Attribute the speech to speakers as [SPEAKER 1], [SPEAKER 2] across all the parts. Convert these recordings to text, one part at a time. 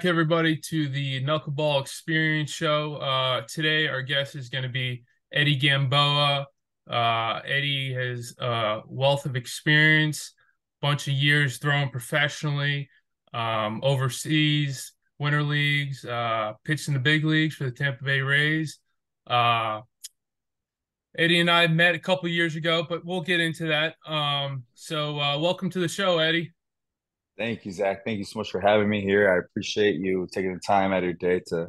[SPEAKER 1] back, everybody, to the Knuckleball Experience Show. Uh, today, our guest is going to be Eddie Gamboa. Uh, Eddie has a wealth of experience, bunch of years throwing professionally, um, overseas, winter leagues, uh, pitched in the big leagues for the Tampa Bay Rays. Uh, Eddie and I met a couple years ago, but we'll get into that. Um, so, uh, welcome to the show, Eddie.
[SPEAKER 2] Thank you, Zach. Thank you so much for having me here. I appreciate you taking the time out of your day to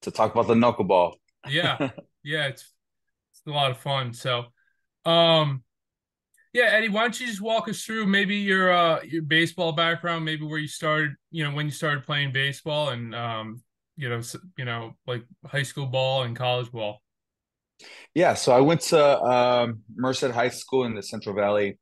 [SPEAKER 2] to talk about the knuckleball.
[SPEAKER 1] yeah, yeah, it's it's a lot of fun. So, um, yeah, Eddie, why don't you just walk us through maybe your uh your baseball background, maybe where you started, you know, when you started playing baseball, and um, you know, you know, like high school ball and college ball.
[SPEAKER 2] Yeah, so I went to um, Merced High School in the Central Valley,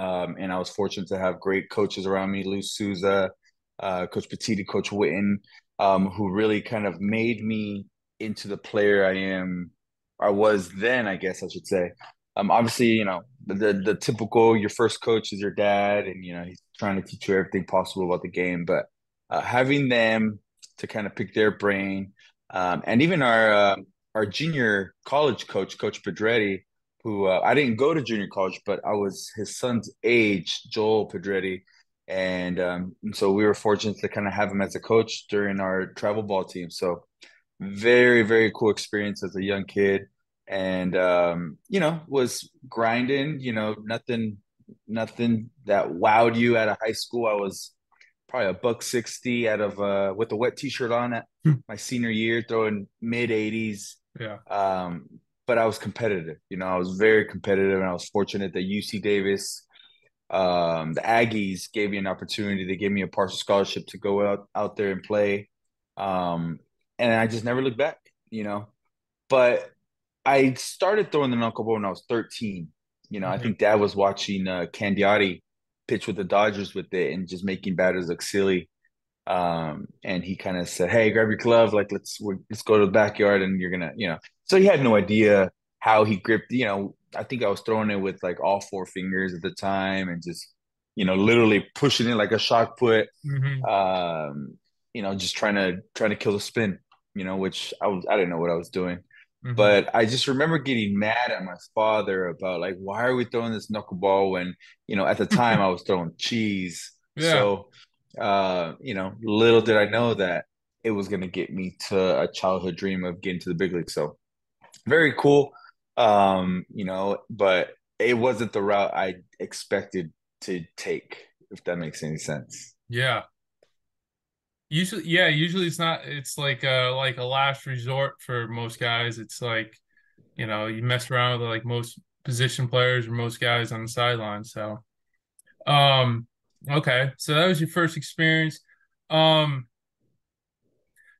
[SPEAKER 2] um, and I was fortunate to have great coaches around me, Lou Souza, uh, Coach Petiti, Coach Witten, um, who really kind of made me into the player I am, I was then, I guess I should say. Um, obviously, you know, the the typical your first coach is your dad, and you know he's trying to teach you everything possible about the game. But uh, having them to kind of pick their brain, um, and even our uh, our junior college coach, Coach Pedretti, who uh, I didn't go to junior college, but I was his son's age, Joel Pedretti. And, um, and so we were fortunate to kind of have him as a coach during our travel ball team. So very, very cool experience as a young kid. And, um, you know, was grinding, you know, nothing, nothing that wowed you out of high school. I was probably a buck 60 out of, uh, with a wet t-shirt on at hmm. my senior year, throwing mid 80s
[SPEAKER 1] yeah.
[SPEAKER 2] Um, but I was competitive. You know, I was very competitive, and I was fortunate that UC Davis, um, the Aggies, gave me an opportunity. They gave me a partial scholarship to go out out there and play, um, and I just never looked back. You know, but I started throwing the knuckleball when I was 13. You know, mm-hmm. I think Dad was watching uh, Candiotti pitch with the Dodgers with it and just making batters look silly. Um, and he kind of said, "Hey, grab your glove, like let's let's go to the backyard, and you're gonna, you know." So he had no idea how he gripped. You know, I think I was throwing it with like all four fingers at the time, and just you know, literally pushing it like a shot put. Mm-hmm. Um, you know, just trying to trying to kill the spin. You know, which I was I didn't know what I was doing. Mm-hmm. But I just remember getting mad at my father about like, why are we throwing this knuckleball when, you know, at the time I was throwing cheese. Yeah. So uh, you know, little did I know that it was going to get me to a childhood dream of getting to the big league. So very cool. Um, you know, but it wasn't the route I expected to take, if that makes any sense.
[SPEAKER 1] Yeah. Usually, yeah, usually it's not, it's like a, like a last resort for most guys. It's like, you know, you mess around with like most position players or most guys on the sideline. So, um, Okay, so that was your first experience. Um,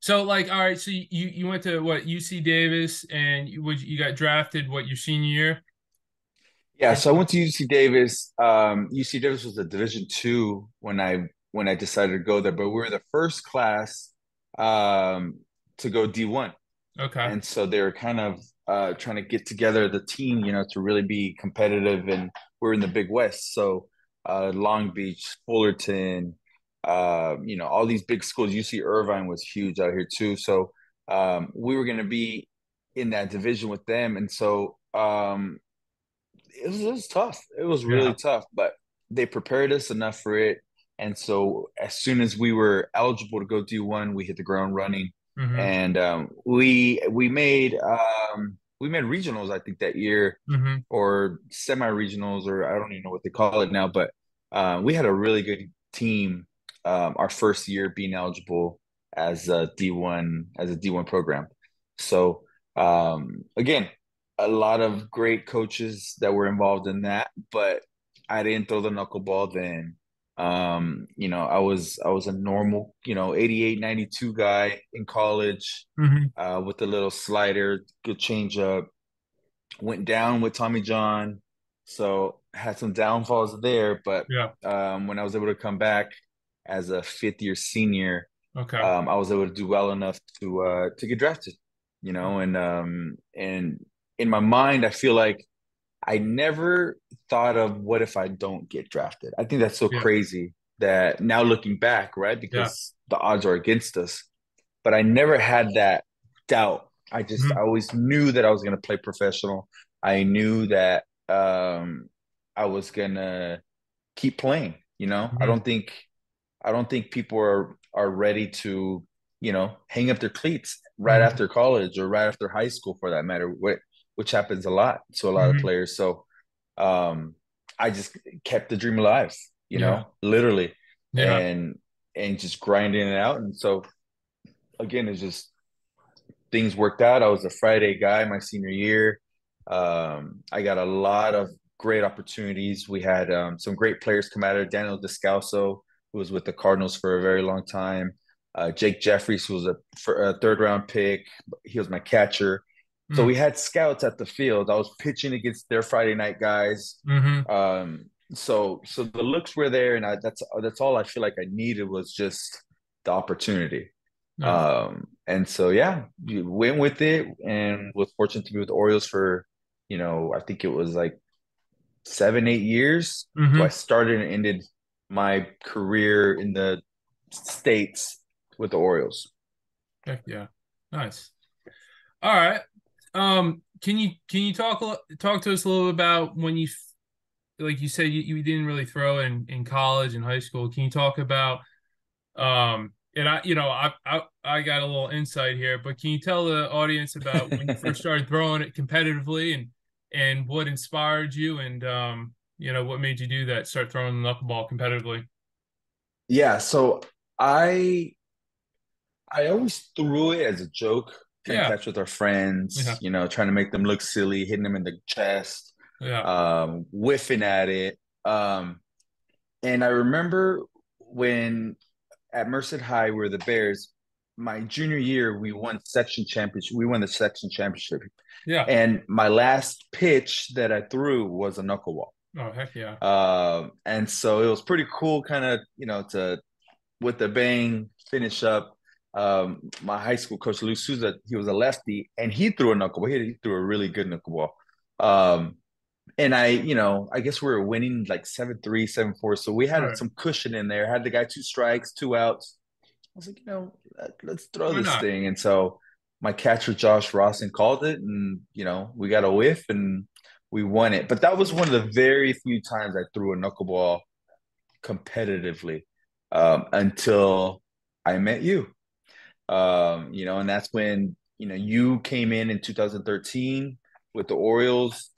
[SPEAKER 1] so like, all right, so you you went to what UC Davis, and you would you got drafted what your senior year?
[SPEAKER 2] Yeah, so I went to UC Davis. Um, UC Davis was a Division two when I when I decided to go there, but we were the first class um, to go D one.
[SPEAKER 1] Okay,
[SPEAKER 2] and so they were kind of uh, trying to get together the team, you know, to really be competitive, and we're in the Big West, so uh, Long Beach, Fullerton, uh, you know, all these big schools. UC Irvine was huge out here too. So um, we were going to be in that division with them, and so um, it, was, it was tough. It was really yeah. tough, but they prepared us enough for it. And so as soon as we were eligible to go do one, we hit the ground running, mm-hmm. and um, we we made um, we made regionals, I think that year, mm-hmm. or semi regionals, or I don't even know what they call it now. But uh, we had a really good team. Um, our first year being eligible as a D one as a D one program. So um, again, a lot of great coaches that were involved in that, but I didn't throw the knuckleball then. Um, you know, I was I was a normal, you know, 88, 92 guy in college mm-hmm. uh, with a little slider, good change up Went down with Tommy John, so had some downfalls there. But
[SPEAKER 1] yeah,
[SPEAKER 2] um, when I was able to come back as a fifth year senior,
[SPEAKER 1] okay,
[SPEAKER 2] um, I was able to do well enough to uh, to get drafted. You know, and um, and in my mind, I feel like I never thought of what if I don't get drafted. I think that's so yeah. crazy. that now looking back, right? Because yeah. the odds are against us. But I never had that doubt. I just mm-hmm. I always knew that I was gonna play professional. I knew that um I was gonna keep playing, you know. Mm-hmm. I don't think I don't think people are are ready to, you know, hang up their cleats right mm-hmm. after college or right after high school for that matter, which happens a lot to a lot of mm-hmm. players. So um I just kept the dream alive, you yeah. know, literally. Yeah. And and just grinding it out. And so again, it's just things worked out. I was a Friday guy my senior year. Um, I got a lot of great opportunities. We had um, some great players come out of Daniel Descalso, who was with the Cardinals for a very long time. Uh, Jake Jefferies, who was a, a, third round pick. He was my catcher. So we had scouts at the field. I was pitching against their Friday night guys. Mm-hmm. Um, so so the looks were there, and I, that's that's all I feel like I needed was just the opportunity. Um, and so yeah, we went with it, and was fortunate to be with the Orioles for you know I think it was like seven eight years. Mm-hmm. So I started and ended my career in the states with the Orioles.
[SPEAKER 1] Heck yeah, nice. All right, um, can you can you talk talk to us a little bit about when you like you said you, you didn't really throw in in college and high school. Can you talk about um and I you know I I I got a little insight here, but can you tell the audience about when you first started throwing it competitively and and what inspired you and um you know what made you do that start throwing the knuckleball competitively?
[SPEAKER 2] Yeah, so I I always threw it as a joke yeah. catch with our friends, yeah. you know, trying to make them look silly, hitting them in the chest, yeah. um, whiffing at it. Um, and I remember when at Merced High, where the Bears, my junior year, we won section championship. We won the section championship.
[SPEAKER 1] Yeah.
[SPEAKER 2] And my last pitch that I threw was a knuckleball.
[SPEAKER 1] Oh heck yeah!
[SPEAKER 2] Um, and so it was pretty cool, kind of you know to with the bang finish up um, my high school coach Lou Souza, he was a lefty, and he threw a knuckleball. He, he threw a really good knuckleball. Um, and I, you know, I guess we were winning like seven three, seven four. So we had right. some cushion in there. Had the guy two strikes, two outs. I was like, you know, let's throw Why this not? thing. And so my catcher Josh Rawson called it, and you know, we got a whiff and we won it. But that was one of the very few times I threw a knuckleball competitively um, until I met you. Um, you know, and that's when, you know, you came in in 2013 with the Orioles.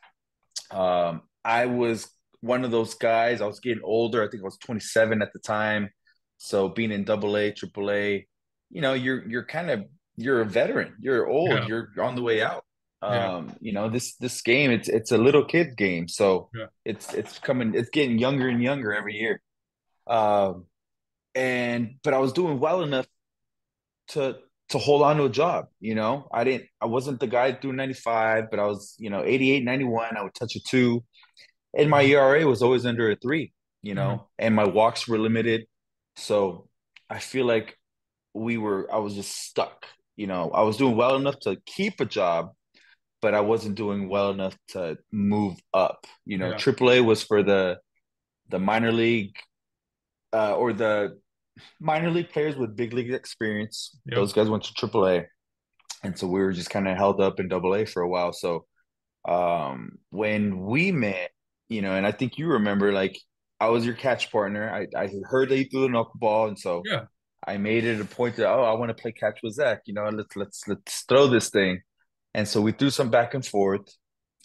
[SPEAKER 2] Um, I was one of those guys. I was getting older. I think I was 27 at the time. So being in double A, triple A, you know, you're you're kind of you're a veteran. You're old. Yeah. You're on the way out. Yeah. Um, you know, this this game, it's it's a little kid game. So yeah. it's it's coming, it's getting younger and younger every year. Um, and but I was doing well enough to to hold on to a job. You know, I didn't, I wasn't the guy threw 95, but I was, you know, 88, 91, I would touch a two. And my mm-hmm. ERA was always under a three, you know, mm-hmm. and my walks were limited. So I feel like we were, I was just stuck. You know, I was doing well enough to keep a job, but I wasn't doing well enough to move up. You know, yeah. AAA was for the the minor league uh, or the minor league players with big league experience. Yep. Those guys went to AAA, and so we were just kind of held up in Double A for a while. So um, when we met, you know, and I think you remember, like I was your catch partner. I I heard that you threw the knuckleball, and so
[SPEAKER 1] yeah.
[SPEAKER 2] I made it a point that oh, I want to play catch with Zach. You know, let's let's let's throw this thing. And so we threw some back and forth.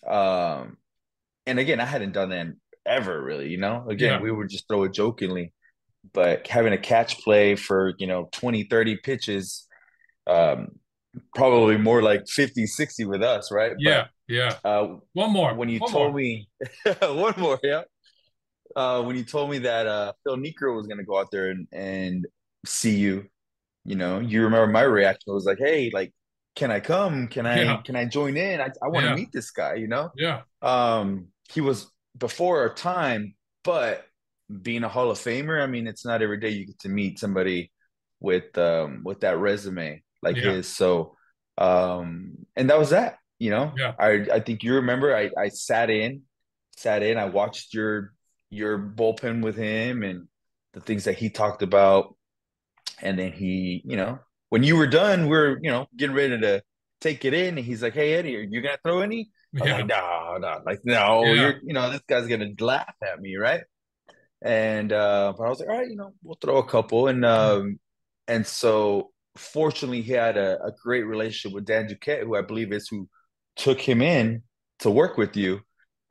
[SPEAKER 2] Um, and again, I hadn't done that ever really. You know, again, yeah. we would just throw it jokingly but having a catch play for you know 20 30 pitches um probably more like 50 60 with us right?
[SPEAKER 1] Yeah but, yeah uh one more
[SPEAKER 2] when you
[SPEAKER 1] one
[SPEAKER 2] told
[SPEAKER 1] more.
[SPEAKER 2] me one more yeah. Uh when you told me that uh phil Niekro was gonna go out there and and see you you know you remember my reaction was like hey like can i come? Can i yeah. can i join in? I, I want to yeah. meet this guy you know?
[SPEAKER 1] Yeah.
[SPEAKER 2] Um he was before our time but being a Hall of Famer, I mean, it's not every day you get to meet somebody with um with that resume like yeah. his. So um and that was that, you know.
[SPEAKER 1] Yeah.
[SPEAKER 2] I I think you remember I I sat in, sat in, I watched your your bullpen with him and the things that he talked about. And then he, you know, when you were done, we're, you know, getting ready to take it in. And he's like, Hey, Eddie, are you to throw any? I was
[SPEAKER 1] Yeah.
[SPEAKER 2] like, no, no, like, no,
[SPEAKER 1] Yeah.
[SPEAKER 2] you're, you know, this guy's going to laugh at me. Right. And, uh, but I was like, all right, you know, we'll throw a couple. And, um, and so fortunately he had a, a great relationship with Dan Duquette, who I believe is who took him in to work with you.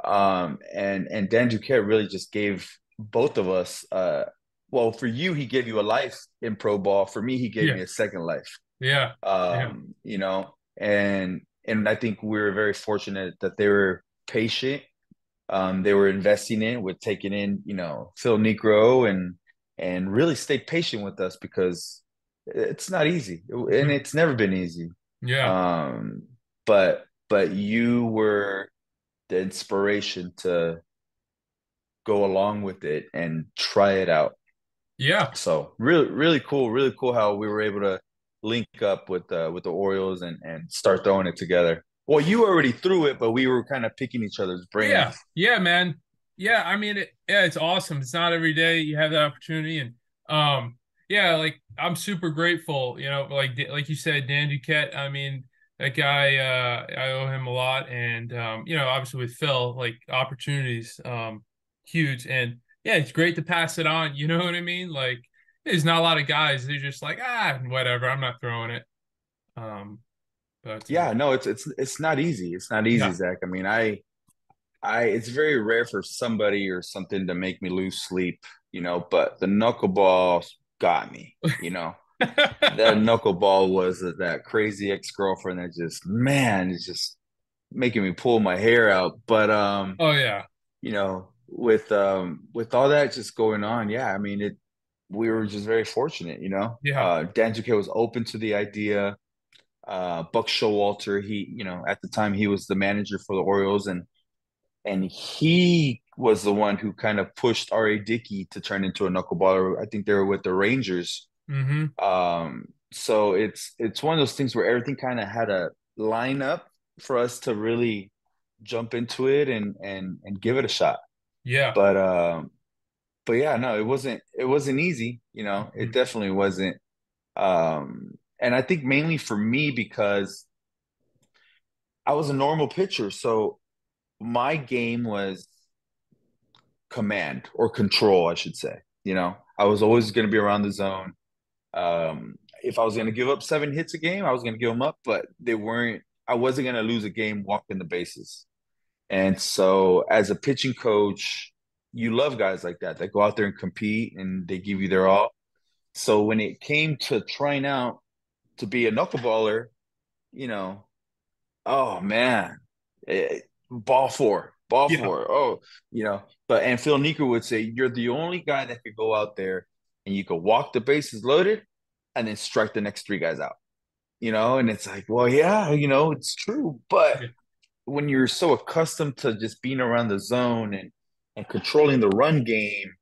[SPEAKER 2] Um, and, and Dan Duquette really just gave both of us, uh, well, for you, he gave you a life in pro ball. For me, he gave
[SPEAKER 1] Yeah.
[SPEAKER 2] me a second life.
[SPEAKER 1] Yeah.
[SPEAKER 2] Um, you know, and and I think we were very fortunate that they were patient. Um, they were investing in with taking in, you know, Phil Niekro and and really stay patient with us because it's not easy and it's never been easy.
[SPEAKER 1] Yeah.
[SPEAKER 2] Um, but but you were the inspiration to go along with it and try it out.
[SPEAKER 1] Yeah.
[SPEAKER 2] So really, really cool, really cool how we were able to link up with uh, with the Orioles and and start throwing it together. Well, you already threw it, but we were kind of picking each other's brains.
[SPEAKER 1] Yeah. Yeah, man. Yeah, I mean, it, yeah, it's awesome. It's not every day you have that opportunity, and um, yeah, like I'm super grateful. You know, like like you said, Dan Duquette. I mean, that guy, uh, I owe him a lot, and um, you know, obviously with Phil, like opportunities, um, huge, and yeah, it's great to pass it on. You know what I mean? Like, there's not a lot of guys. They're just like, ah, whatever. I'm not throwing it. Um,
[SPEAKER 2] Yeah, no, it's it's it's not easy. It's not easy. Zach. I mean, I I it's very rare for somebody or something to make me lose sleep, you know, but the knuckleball got me, you know. that knuckleball was that crazy ex-girlfriend that just man, it's just making me pull my hair out. But um
[SPEAKER 1] oh yeah,
[SPEAKER 2] you know, with um with all that just going on, yeah, I mean it we were just very fortunate, you know.
[SPEAKER 1] Yeah.
[SPEAKER 2] Uh Dan Duquette was open to the idea. Uh Buck Showalter, he, you know, at the time he was the manager for the Orioles and and he was the one who kind of pushed R.A. Dickey to turn into a knuckleballer. I think they were with the Rangers.
[SPEAKER 1] mm-hmm.
[SPEAKER 2] Um so it's it's one of those things where everything kind of had a line up for us to really jump into it and and and give it a shot
[SPEAKER 1] yeah,
[SPEAKER 2] but um but yeah no it wasn't it wasn't easy you know it
[SPEAKER 1] Mhm.
[SPEAKER 2] definitely wasn't um and i think mainly for me because i was a normal pitcher so my game was command or control i should say you know? I was always going to be around the zone. Um if i was going to give up seven hits a game i was going to give them up but they weren't i wasn't going to lose a game walking the bases. And so, as a pitching coach, you love guys like that that go out there and compete and they give you their all. So, when it came to trying out to be a knuckleballer, you know, oh man, eh, ball four, ball
[SPEAKER 1] Yeah.
[SPEAKER 2] four. Oh, you know, but and Phil Niekro would say, You're the only guy that could go out there and you could walk the bases loaded and then strike the next three guys out. You know, and it's like, well, yeah, you know, it's true, but when you're so accustomed to just being around the zone and and controlling the run game,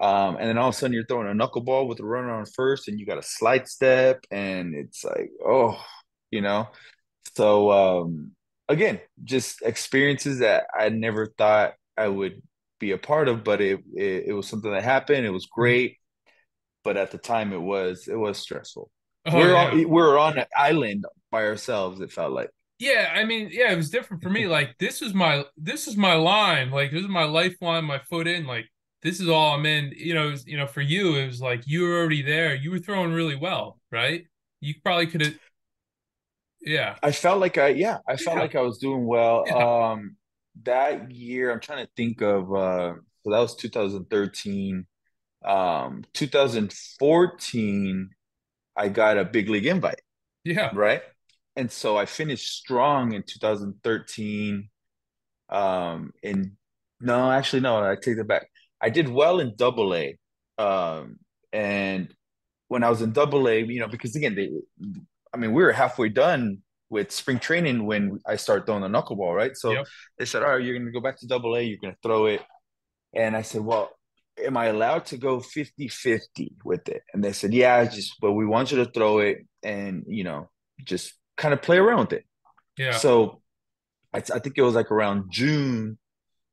[SPEAKER 2] um, and then all of a sudden you're throwing a knuckleball with a runner on first, and you got a slide step, and it's like, oh, you know. So um, again, just experiences that I never thought I would be a part of, but it it, it was something that happened. It was great, but at the time it was it was stressful.
[SPEAKER 1] oh,
[SPEAKER 2] we're
[SPEAKER 1] yeah.
[SPEAKER 2] on we we're on an island by ourselves. It felt like.
[SPEAKER 1] Yeah, I mean, yeah, it was different for me. Like this is my this is my line. Like this is my lifeline, my foot in. Like this is all I'm in. You know, was, you know, for you, it was like you were already there. You were throwing really well, right? You probably could have. Yeah,
[SPEAKER 2] I felt like I yeah, I felt
[SPEAKER 1] Yeah.
[SPEAKER 2] like I was doing well.
[SPEAKER 1] Yeah.
[SPEAKER 2] Um that year I'm trying to think of uh so that was 2013. Um 2014 I got a big league invite,
[SPEAKER 1] yeah,
[SPEAKER 2] right? And so I finished strong in 2013. Um and no, actually no, I take that back. I did well in double A. Um and when I was in double A, you know, because again, they I mean, we were halfway done with spring training when I started throwing the knuckleball, right? So
[SPEAKER 1] Yep.
[SPEAKER 2] they said, All right, you're gonna go back to double A, you're gonna throw it. And I said, Well, am I allowed to go 50-50 with it? And they said, Yeah, just but we want you to throw it and you know, just kind of play around with it.
[SPEAKER 1] yeah,
[SPEAKER 2] So I, I think it was like around June,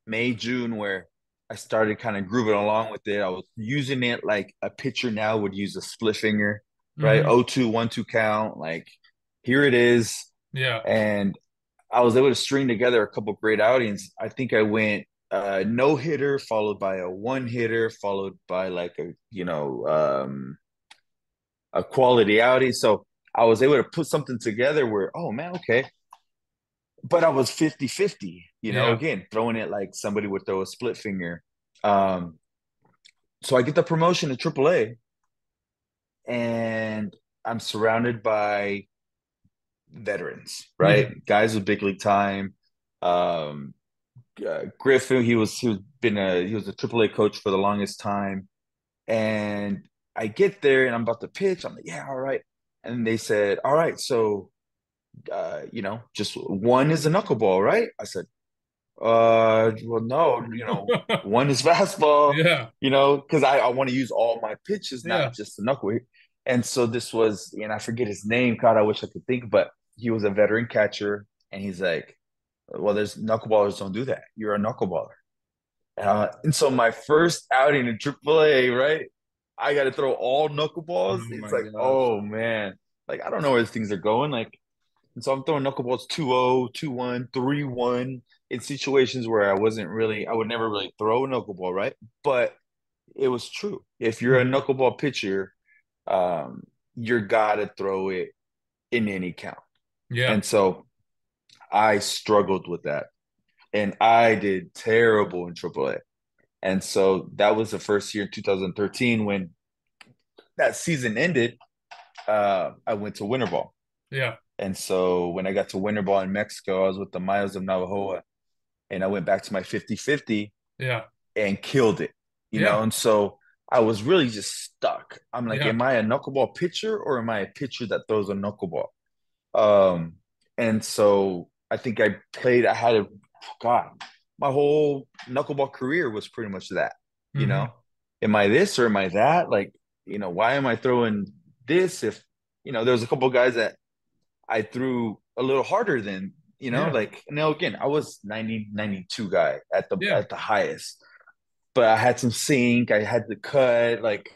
[SPEAKER 2] May, June, where I started kind of grooving along with it. I was using it like a pitcher now would use a split finger, right?
[SPEAKER 1] Mhm.
[SPEAKER 2] O two, one, two count. Like here it is.
[SPEAKER 1] Yeah.
[SPEAKER 2] And I was able to string together a couple great outings. I think I went uh, no hitter, followed by a one hitter, followed by like a you know um, a quality outing. So I was able to put something together where oh man, okay. But I was 50-50, you know,
[SPEAKER 1] Yeah.
[SPEAKER 2] again, throwing it like somebody would throw a split finger. Um, so I get the promotion to AAA, and I'm surrounded by veterans, right? Guys with big league time. Um, uh, Griffin, he was he was been a he was a AAA coach for the longest time, and I get there and I'm about to pitch. I'm like, yeah, all right. And they said, all right, so uh, you know, just one is a knuckleball, right? I said, uh, well, no, you know, one is fastball,
[SPEAKER 1] Yeah.
[SPEAKER 2] you know, because I, I want to use all my pitches, not
[SPEAKER 1] Yeah.
[SPEAKER 2] just the knuckle. And so this was, and I forget his name. God, I wish I could think, but he was a veteran catcher, and he's like, well, there's knuckleballers don't do that. You're a knuckleballer. Uh, and so my first outing in AAA, right? I got to throw all knuckleballs.
[SPEAKER 1] Oh
[SPEAKER 2] it's like,
[SPEAKER 1] gosh.
[SPEAKER 2] oh man, like I don't know where things are going. Like, and so I'm throwing knuckleballs 2-0, 2-1, 3-1 in situations where I wasn't really, I would never really throw a knuckleball, right? But it was true. If you're a
[SPEAKER 1] Mhm.
[SPEAKER 2] knuckleball pitcher, um, you're gotta throw it in any count.
[SPEAKER 1] Yeah.
[SPEAKER 2] And so I struggled with that. And I did terrible in AAA. And so that was the first year in 2013 when that season ended. Uh, I went to winter ball.
[SPEAKER 1] Yeah.
[SPEAKER 2] And so when I got to winter ball in Mexico, I was with the Mayos of Navajoa and I went back to my 50 50
[SPEAKER 1] Yeah.
[SPEAKER 2] and killed it, you
[SPEAKER 1] Yeah.
[SPEAKER 2] know? And so I was really just stuck. I'm like,
[SPEAKER 1] Yeah.
[SPEAKER 2] am I a knuckleball pitcher or am I a pitcher that throws a knuckleball? Um, and so I think I played, I had a, God, my whole knuckleball career was pretty much that, you
[SPEAKER 1] Mhm.
[SPEAKER 2] know? Am I this or am I that? Like, you know, why am I throwing this if, you know, there was a couple guys that I threw a little harder than, you know,
[SPEAKER 1] Yeah.
[SPEAKER 2] like now again, I was 90, 92 guy at the
[SPEAKER 1] Yeah.
[SPEAKER 2] at the highest. But I had some sink, I had the cut, like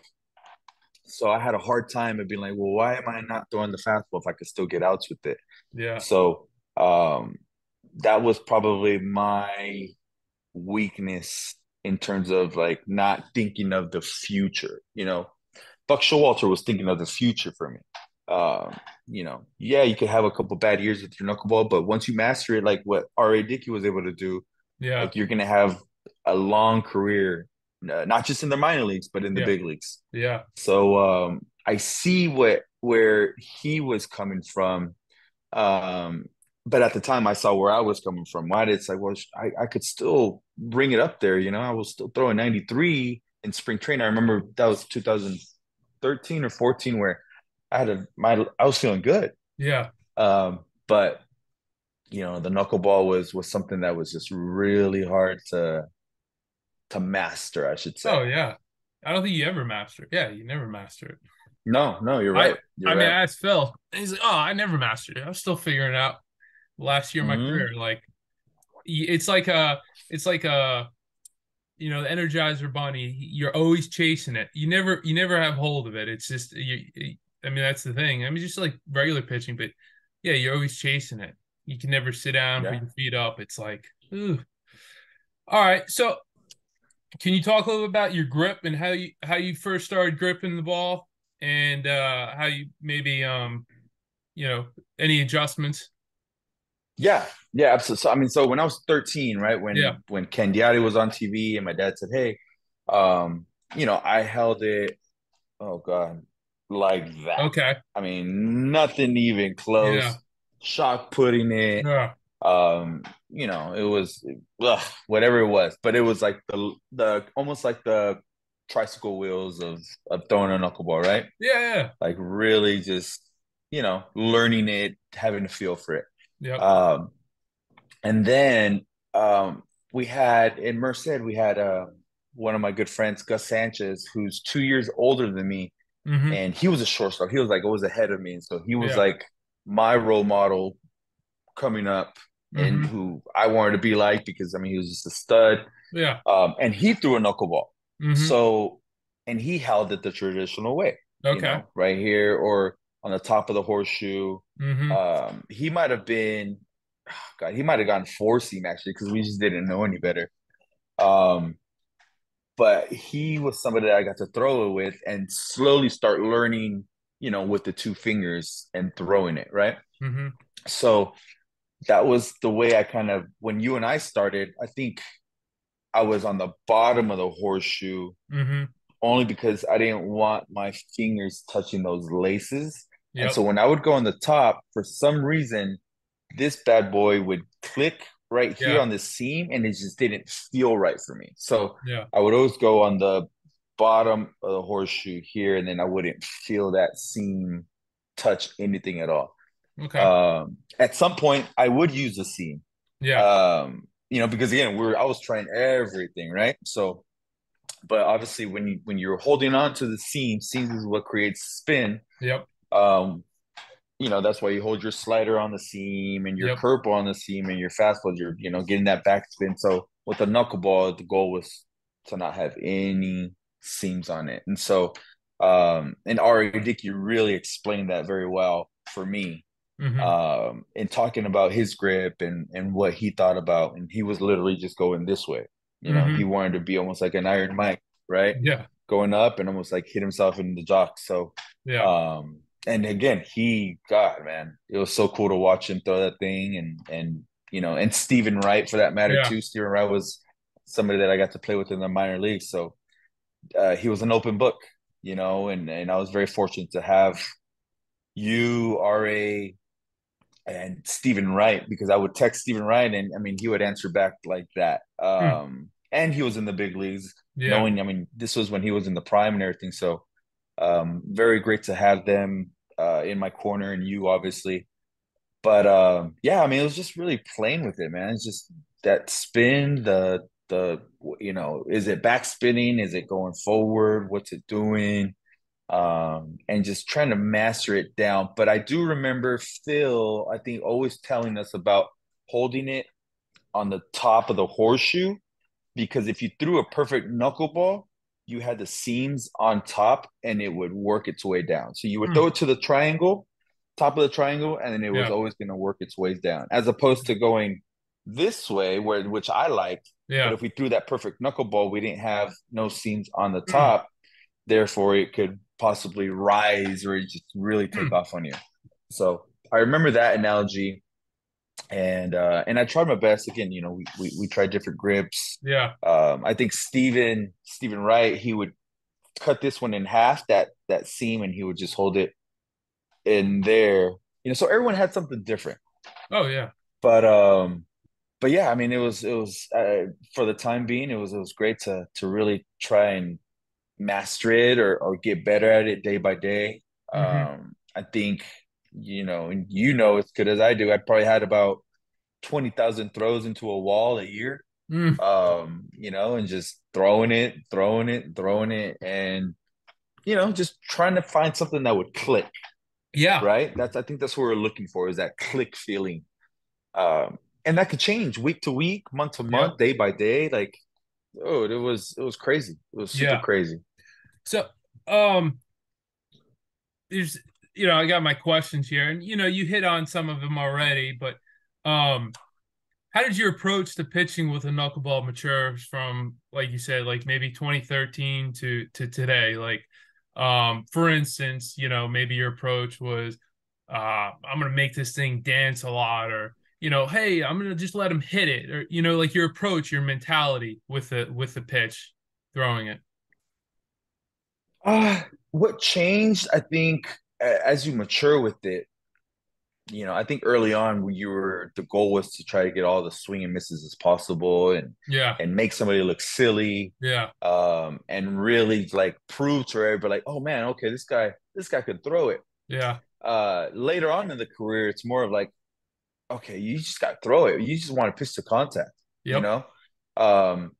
[SPEAKER 2] so I had a hard time of being like, well, why am I not throwing the fastball if I could still get outs with it?
[SPEAKER 1] Yeah.
[SPEAKER 2] So um that was probably my weakness in terms of like not thinking of the future, you know. Buck Showalter was thinking of the future for me. Um, you know, yeah, you could have a couple bad years with your knuckleball, but once you master it, like what R.A. Dickey was able to do,
[SPEAKER 1] Yeah.
[SPEAKER 2] like you're gonna have a long career, not just in the minor leagues, but in the
[SPEAKER 1] Yeah.
[SPEAKER 2] big leagues.
[SPEAKER 1] Yeah.
[SPEAKER 2] So um, I see what where he was coming from, um, but at the time I saw where I was coming from. Why did it's like, well, I, I could still bring it up there. You know, I was still throwing 93 in spring training. I remember that was 2013 or 14 where I had a my I was feeling good.
[SPEAKER 1] Yeah.
[SPEAKER 2] Um, but you know, the knuckleball was was something that was just really hard to to master, I should say.
[SPEAKER 1] Oh yeah. I don't think you ever master it. Yeah, you never master it.
[SPEAKER 2] No, no, you're right. You're
[SPEAKER 1] I mean,
[SPEAKER 2] right.
[SPEAKER 1] I asked Phil, he's like, "Oh, I never mastered it. I'm still figuring it out." Last year of my
[SPEAKER 2] Mhm.
[SPEAKER 1] career, like, it's like a, it's like a, you know, the Energizer Bunny. You're always chasing it. You never, you never have hold of it. It's just you. I mean, that's the thing. I mean, just like regular pitching, but yeah, you're always chasing it. You can never sit down, put your feet up. It's like, ooh. All right, so can you talk a little about your grip and how you how you first started gripping the ball and uh how you maybe um you know any adjustments?
[SPEAKER 2] Yeah, yeah, absolutely. So I mean, so when I was 13, right, when
[SPEAKER 1] Yeah.
[SPEAKER 2] when Candiotti was on TV and my dad said, Hey, um, you know, I held it, oh God, like that.
[SPEAKER 1] Okay.
[SPEAKER 2] I mean, nothing even close.
[SPEAKER 1] Yeah.
[SPEAKER 2] Shock putting it.
[SPEAKER 1] Yeah.
[SPEAKER 2] Um, you know, it was ugh, whatever it was, but it was like the the almost like the tricycle wheels of of throwing a knuckleball, right?
[SPEAKER 1] Yeah. Yeah.
[SPEAKER 2] Like really just, you know, learning it, having a feel for it.
[SPEAKER 1] Yep.
[SPEAKER 2] Um, and then um, we had in Merced, we had uh, one of my good friends, Gus Sanchez, who's two years older than me,
[SPEAKER 1] hmm
[SPEAKER 2] and he was a shortstop. He was like always ahead of me, and so he was
[SPEAKER 1] Yeah.
[SPEAKER 2] like my role model coming up. and
[SPEAKER 1] Mhm.
[SPEAKER 2] who I wanted to be like because I mean he was just a stud.
[SPEAKER 1] Yeah.
[SPEAKER 2] Um, and he threw a knuckleball.
[SPEAKER 1] Mhm.
[SPEAKER 2] So, and he held it the traditional way, you
[SPEAKER 1] Okay.
[SPEAKER 2] know, right here or on the top of the horseshoe.
[SPEAKER 1] Mhm.
[SPEAKER 2] Um, he might have been, God, he might have gone four seam actually because we just didn't know any better. Um, but he was somebody that I got to throw it with and slowly start learning, you know, with the two fingers and throwing it, right?
[SPEAKER 1] Mhm.
[SPEAKER 2] So that was the way I kind of, when you and I started, I think I was on the bottom of the horseshoe
[SPEAKER 1] Mhm.
[SPEAKER 2] only because I didn't want my fingers touching those laces. And so when I would go on the top, for some reason, this bad boy would click right here
[SPEAKER 1] Yeah.
[SPEAKER 2] on the seam and it just didn't feel right for me. So
[SPEAKER 1] Yeah.
[SPEAKER 2] I would always go on the bottom of the horseshoe here and then I wouldn't feel that seam touch anything at all.
[SPEAKER 1] Okay.
[SPEAKER 2] Um, at some point, I would use the seam.
[SPEAKER 1] yeah.
[SPEAKER 2] Um, you know, because again, we're I was trying everything, right? So, but obviously, when you when you're holding on to the seam, seam is what creates spin.
[SPEAKER 1] yep.
[SPEAKER 2] Um, you know, that's why you hold your slider on the seam and your
[SPEAKER 1] Yep.
[SPEAKER 2] curveball on the seam and your fastball. You're you know getting that backspin. So with the knuckleball, the goal was to not have any seams on it, and so um, and R.A. Dickey really explained that very well for me
[SPEAKER 1] Mhm.
[SPEAKER 2] um and talking about his grip and and what he thought about and he was literally just going this way you know
[SPEAKER 1] Mhm.
[SPEAKER 2] he wanted to be almost like an iron mike right
[SPEAKER 1] yeah.
[SPEAKER 2] going up and almost like hit himself in the jock so
[SPEAKER 1] Yeah.
[SPEAKER 2] um and again he god man it was so cool to watch him throw that thing and and you know and Steven Wright for that matter
[SPEAKER 1] Yeah.
[SPEAKER 2] too Steven Wright was somebody that I got to play with in the minor league so uh, he was an open book you know and and I was very fortunate to have you RA and Steven Wright because I would text Steven Wright and I mean he would answer back like that. Um and he was in the big leagues,
[SPEAKER 1] yeah.
[SPEAKER 2] knowing I mean this was when he was in the prime and everything. So um very great to have them uh in my corner and you obviously. But um yeah, I mean it was just really playing with it, man. It's just that spin, the the you know, is it back spinning? Is it going forward? What's it doing? um, and just trying to master it down. But I do remember Phil, I think, always telling us about holding it on the top of the horseshoe because if you threw a perfect knuckleball, you had the seams on top and it would work its way down. So you would
[SPEAKER 1] Hmm.
[SPEAKER 2] throw it to the triangle, top of the triangle, and then it was always going to work its ways down, as opposed to going this way, where which I liked. But
[SPEAKER 1] yeah.
[SPEAKER 2] if we threw that perfect knuckleball, we didn't have no seams on the
[SPEAKER 1] Hmm.
[SPEAKER 2] top. Therefore, it could possibly rise or just really take
[SPEAKER 1] Hmm.
[SPEAKER 2] off on you. So I remember that analogy, and uh, and I tried my best. Again, you know, we we, we tried different grips.
[SPEAKER 1] Yeah.
[SPEAKER 2] Um, I think Steven Steven Wright he would cut this one in half that that seam, and he would just hold it in there. You know, so everyone had something different
[SPEAKER 1] Oh yeah.
[SPEAKER 2] but um but yeah i mean it was it was uh, for the time being it was it was great to to really try and master it or or get better at it day by day
[SPEAKER 1] Mhm.
[SPEAKER 2] um i think you know and you know as good as i do i probably had about 20,000 throws into a wall a year
[SPEAKER 1] Mm.
[SPEAKER 2] um you know and just throwing it throwing it throwing it and you know just trying to find something that would click
[SPEAKER 1] Yeah.
[SPEAKER 2] right? That's I think that's what we're looking for is that click feeling. Um, and that could change week to week, month to month, day by day. Like, oh, it was it was crazy. It was super
[SPEAKER 1] Yeah.
[SPEAKER 2] crazy.
[SPEAKER 1] So, um, there's, you know, I got my questions here, and you know, you hit on some of them already, but, um, how did your approach to pitching with a knuckleball mature from, like you said, like maybe 2013 to to today? Like, um, for instance, you know, maybe your approach was, uh, I'm gonna make this thing dance a lot, or you know, hey, I'm gonna just let him hit it, or you know, like your approach, your mentality with the with the pitch, throwing it.
[SPEAKER 2] Uh, what changed, I think, as you mature with it, you know, I think early on when you were the goal was to try to get all the swing and misses as possible and
[SPEAKER 1] Yeah,
[SPEAKER 2] and make somebody look silly.
[SPEAKER 1] yeah,
[SPEAKER 2] Um, and really like prove to everybody like, oh man, okay, this guy, this guy could throw it.
[SPEAKER 1] yeah,
[SPEAKER 2] uh later on in the career it's more of like okay you just got to throw it. You just want to pitch to contact you know? Um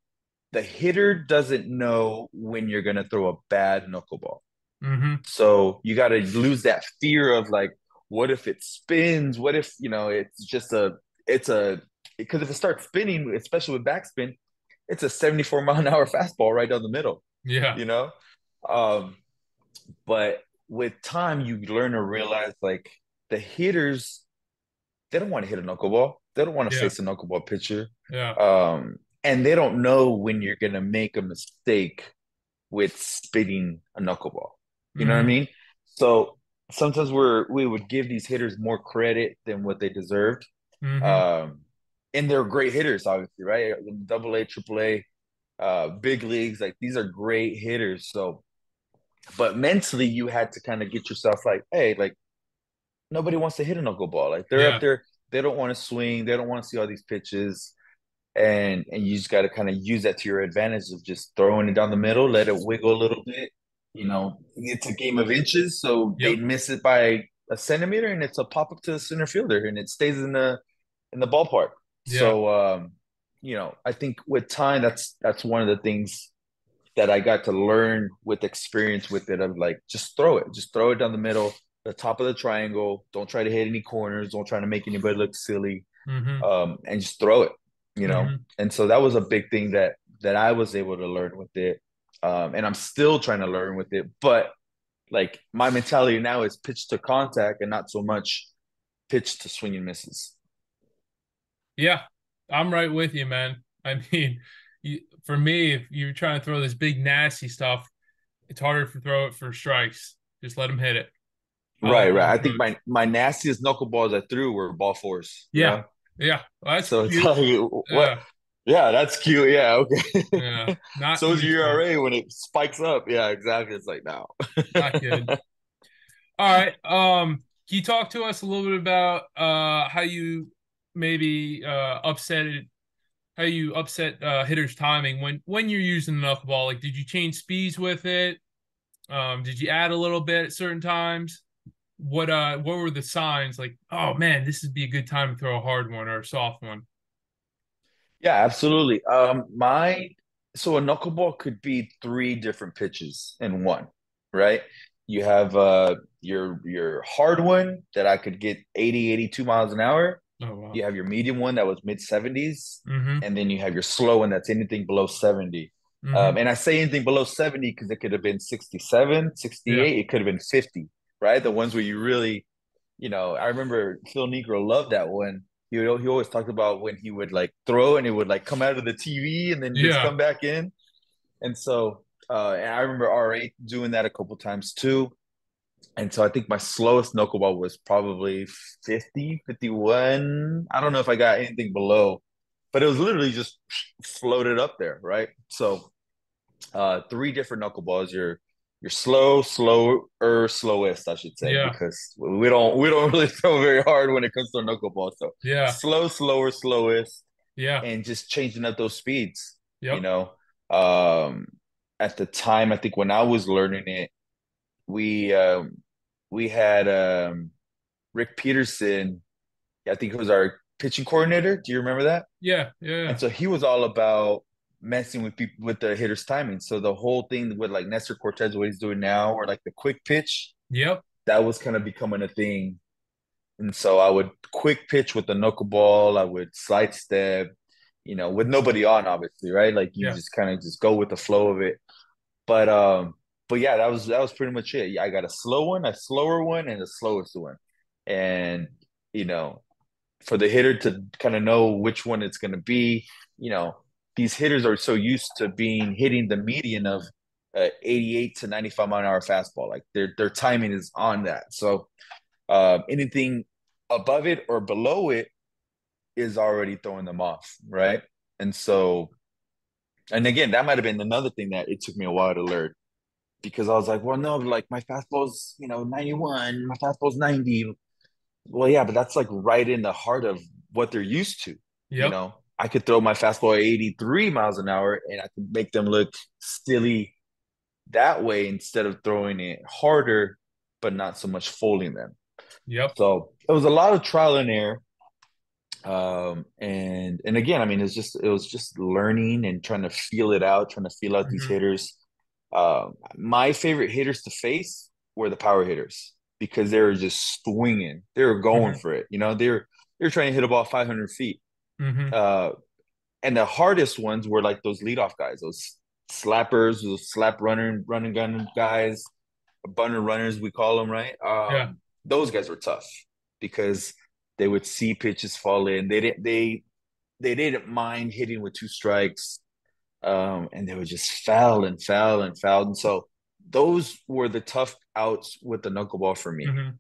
[SPEAKER 2] the hitter doesn't know when you're going to throw a bad knuckleball
[SPEAKER 1] mm-hmm,
[SPEAKER 2] so you got to lose that fear of like what if it spins what if you know it's just a it's a because if it starts spinning, especially with backspin, it's a 74 mile an hour fastball right down the middle.
[SPEAKER 1] Yeah.
[SPEAKER 2] You know? Um, but with time, you learn to realize like the hitters, they don't want to hit a knuckleball. They don't want to
[SPEAKER 1] Yeah.
[SPEAKER 2] face a knuckleball pitcher.
[SPEAKER 1] Yeah.
[SPEAKER 2] Um, and they don't know when you're gonna make a mistake with spitting a knuckleball. You know what I
[SPEAKER 1] Mhm.
[SPEAKER 2] mean? So sometimes we're we would give these hitters more credit than what they deserved.
[SPEAKER 1] Mhm.
[SPEAKER 2] Um, and they're great hitters, obviously, right? Double A, triple A, uh, big leagues, like these are great hitters. So, but mentally, you had to kind of get yourself like, hey, like nobody wants to hit an a knuckleball. Like they're
[SPEAKER 1] Yeah.
[SPEAKER 2] up there, they don't want to swing, they don't want to see all these pitches, and and you just got to kind of use that to your advantage of just throwing it down the middle, let it wiggle a little bit. You know, it's a game of inches, so
[SPEAKER 1] Yep.
[SPEAKER 2] they miss it by a centimeter, and it's a pop up to the center fielder, and it stays in the in the ballpark.
[SPEAKER 1] Yeah.
[SPEAKER 2] So, um, you know, I think with time, that's that's one of the things that I got to learn with experience with it. Of like, just throw it, just throw it down the middle, the top of the triangle. Don't try to hit any corners. Don't try to make anybody look silly.
[SPEAKER 1] Mhm.
[SPEAKER 2] Um, and just throw it. You know.
[SPEAKER 1] Mhm.
[SPEAKER 2] And so that was a big thing that that I was able to learn with it. Um, and I'm still trying to learn with it, but like my mentality now is pitch to contact and not so much pitch to swing and misses.
[SPEAKER 1] Yeah, I'm right with you, man. I mean, you, for me, if you're trying to throw this big nasty stuff, it's harder to throw it for strikes. Just let them hit it.
[SPEAKER 2] Right,
[SPEAKER 1] like
[SPEAKER 2] right. I think my my nastiest knuckleballs I threw were ball fours.
[SPEAKER 1] Yeah.
[SPEAKER 2] know?
[SPEAKER 1] Yeah, well, that's
[SPEAKER 2] So it's
[SPEAKER 1] cute.
[SPEAKER 2] like, what?
[SPEAKER 1] Yeah,
[SPEAKER 2] Yeah, that's cute. Yeah, okay.
[SPEAKER 1] yeah. Not
[SPEAKER 2] so is your. ERA when it spikes up. Yeah, exactly. It's like now.
[SPEAKER 1] Not good. All right. Um, can you talk to us a little bit about uh how you maybe uh upset it, how you upset uh hitters' timing when when you're using the knuckleball? Like, did you change speeds with it? Um, did you add a little bit at certain times? What uh what were the signs like, oh man, this would be a good time to throw a hard one or a soft one?
[SPEAKER 2] Yeah, absolutely. Um, my so a knuckleball could be three different pitches in one, right? You have uh your your hard one that I could get 80, 82 miles an hour.
[SPEAKER 1] Oh wow.
[SPEAKER 2] You have your medium one that was mid 70s,
[SPEAKER 1] Mm-hmm.
[SPEAKER 2] and then you have your slow one that's anything below 70.
[SPEAKER 1] mm-hmm.
[SPEAKER 2] Um, and I say anything below 70 because it could have been 67, 68, it could have been 50, right? The ones where you really, you know, I remember Phil Niekro loved that one. He would, he always talked about when he would like throw and it would like come out of the TV and then just come back in. And so, uh, and I remember R.A. doing that a couple times too. And so I think my slowest knuckleball was probably 50, 51. I don't know if I got anything below, but it was literally just floated up there, right? So uh three different knuckleballs. Your your slow, slower, slowest, I should say,
[SPEAKER 1] Yeah.
[SPEAKER 2] because we don't we don't really throw very hard when it comes to a knuckleball. So
[SPEAKER 1] Yeah.
[SPEAKER 2] slow, slower, slowest,
[SPEAKER 1] Yeah.
[SPEAKER 2] and just changing up those speeds.
[SPEAKER 1] Yep.
[SPEAKER 2] You know, um, at the time, I think when I was learning it, we um, we had um, Rick Peterson. I think he was our pitching coordinator. Do you remember that?
[SPEAKER 1] Yeah. Yeah.
[SPEAKER 2] And so he was all about messing with people with the hitter's timing. So the whole thing with like Nestor Cortes, what he's doing now, or like the quick pitch,
[SPEAKER 1] Yep.
[SPEAKER 2] that was kind of becoming a thing. And so I would quick pitch with the knuckleball. I would slide step, you know, with nobody on, obviously, right? Like you
[SPEAKER 1] Yeah.
[SPEAKER 2] just kind of just go with the flow of it. But um, but yeah, that was that was pretty much it. I got a slow one, a slower one, and the slowest one. And you know, for the hitter to kind of know which one it's going to be, you know, these hitters are so used to being hitting the median of uh, 88 to 95 mile an hour fastball. Like their their timing is on that. So uh, anything above it or below it is already throwing them off, right? And so, and again, that might have been another thing that it took me a while to learn because I was like, well, no, like my fastball's you know 91, my fastball's 90. Well, yeah, but that's like right in the heart of what they're used to. You know, I could throw my fastball at 83 miles an hour and I could make them look silly that way instead of throwing it harder, but not so much folding them.
[SPEAKER 1] Yep.
[SPEAKER 2] So it was a lot of trial and error. Um, and and again, I mean, it's just it was just learning and trying to feel it out, trying to feel out these
[SPEAKER 1] Mhm.
[SPEAKER 2] hitters. Um, my favorite hitters to face were the power hitters because they were just swinging. They were going
[SPEAKER 1] Mhm.
[SPEAKER 2] for it. You know, they're they're trying to hit a ball 500 feet.
[SPEAKER 1] Mm-hmm.
[SPEAKER 2] Uh, and the hardest ones were like those leadoff guys, those slappers, those slap runner, running gun guys, bunter runners, we call them, right? Um,
[SPEAKER 1] Yeah.
[SPEAKER 2] Those guys were tough because they would see pitches fall in. They didn't. They they didn't mind hitting with two strikes, um, and they would just foul and foul and foul. And so those were the tough outs with the knuckleball for me.
[SPEAKER 1] Mhm.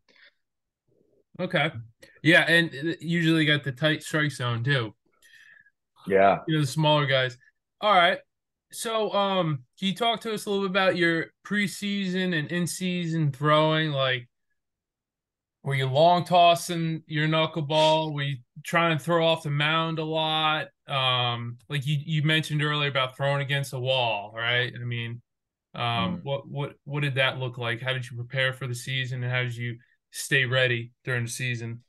[SPEAKER 1] Okay. Yeah, and usually got the tight strike zone too.
[SPEAKER 2] Yeah.
[SPEAKER 1] You know, the smaller guys. All right. So, um, can you talk to us a little bit about your preseason and in-season throwing? Like, were you long tossing your knuckleball? Were you trying to throw off the mound a lot? Um, like you you mentioned earlier about throwing against the wall, right? I mean, um,
[SPEAKER 2] Mm.
[SPEAKER 1] what what what did that look like? How did you prepare for the season, and how did you stay ready during the season?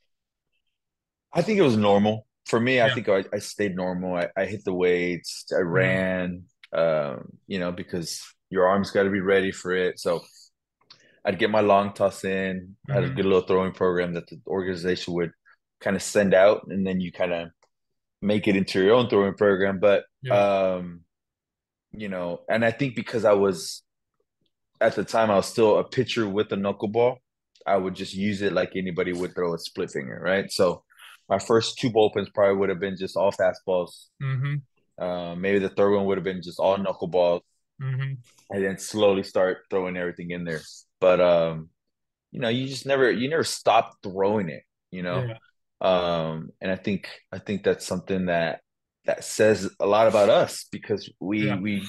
[SPEAKER 2] I think it was normal for me. I think I, I stayed normal. I, I hit the weights. I ran. Um, you know, because your arms got to be ready for it. So I'd get my long toss in. I had a good little throwing program that the organization would kind of send out, and then you kind of make it into your own throwing program. But
[SPEAKER 1] Yeah.
[SPEAKER 2] um, you know, and I think because I was at the time I was still a pitcher with a knuckleball, I would just use it like anybody would throw a split finger, right? So my first two bullpens probably would have been just all fastballs.
[SPEAKER 1] Mm-hmm.
[SPEAKER 2] Uh, maybe the third one would have been just all knuckleballs,
[SPEAKER 1] Mm-hmm.
[SPEAKER 2] and then slowly start throwing everything in there. But um, you know, you just never you never stop throwing it, you know.
[SPEAKER 1] Yeah.
[SPEAKER 2] Um, and I think I think that's something that that says a lot about us because we
[SPEAKER 1] Yeah.
[SPEAKER 2] we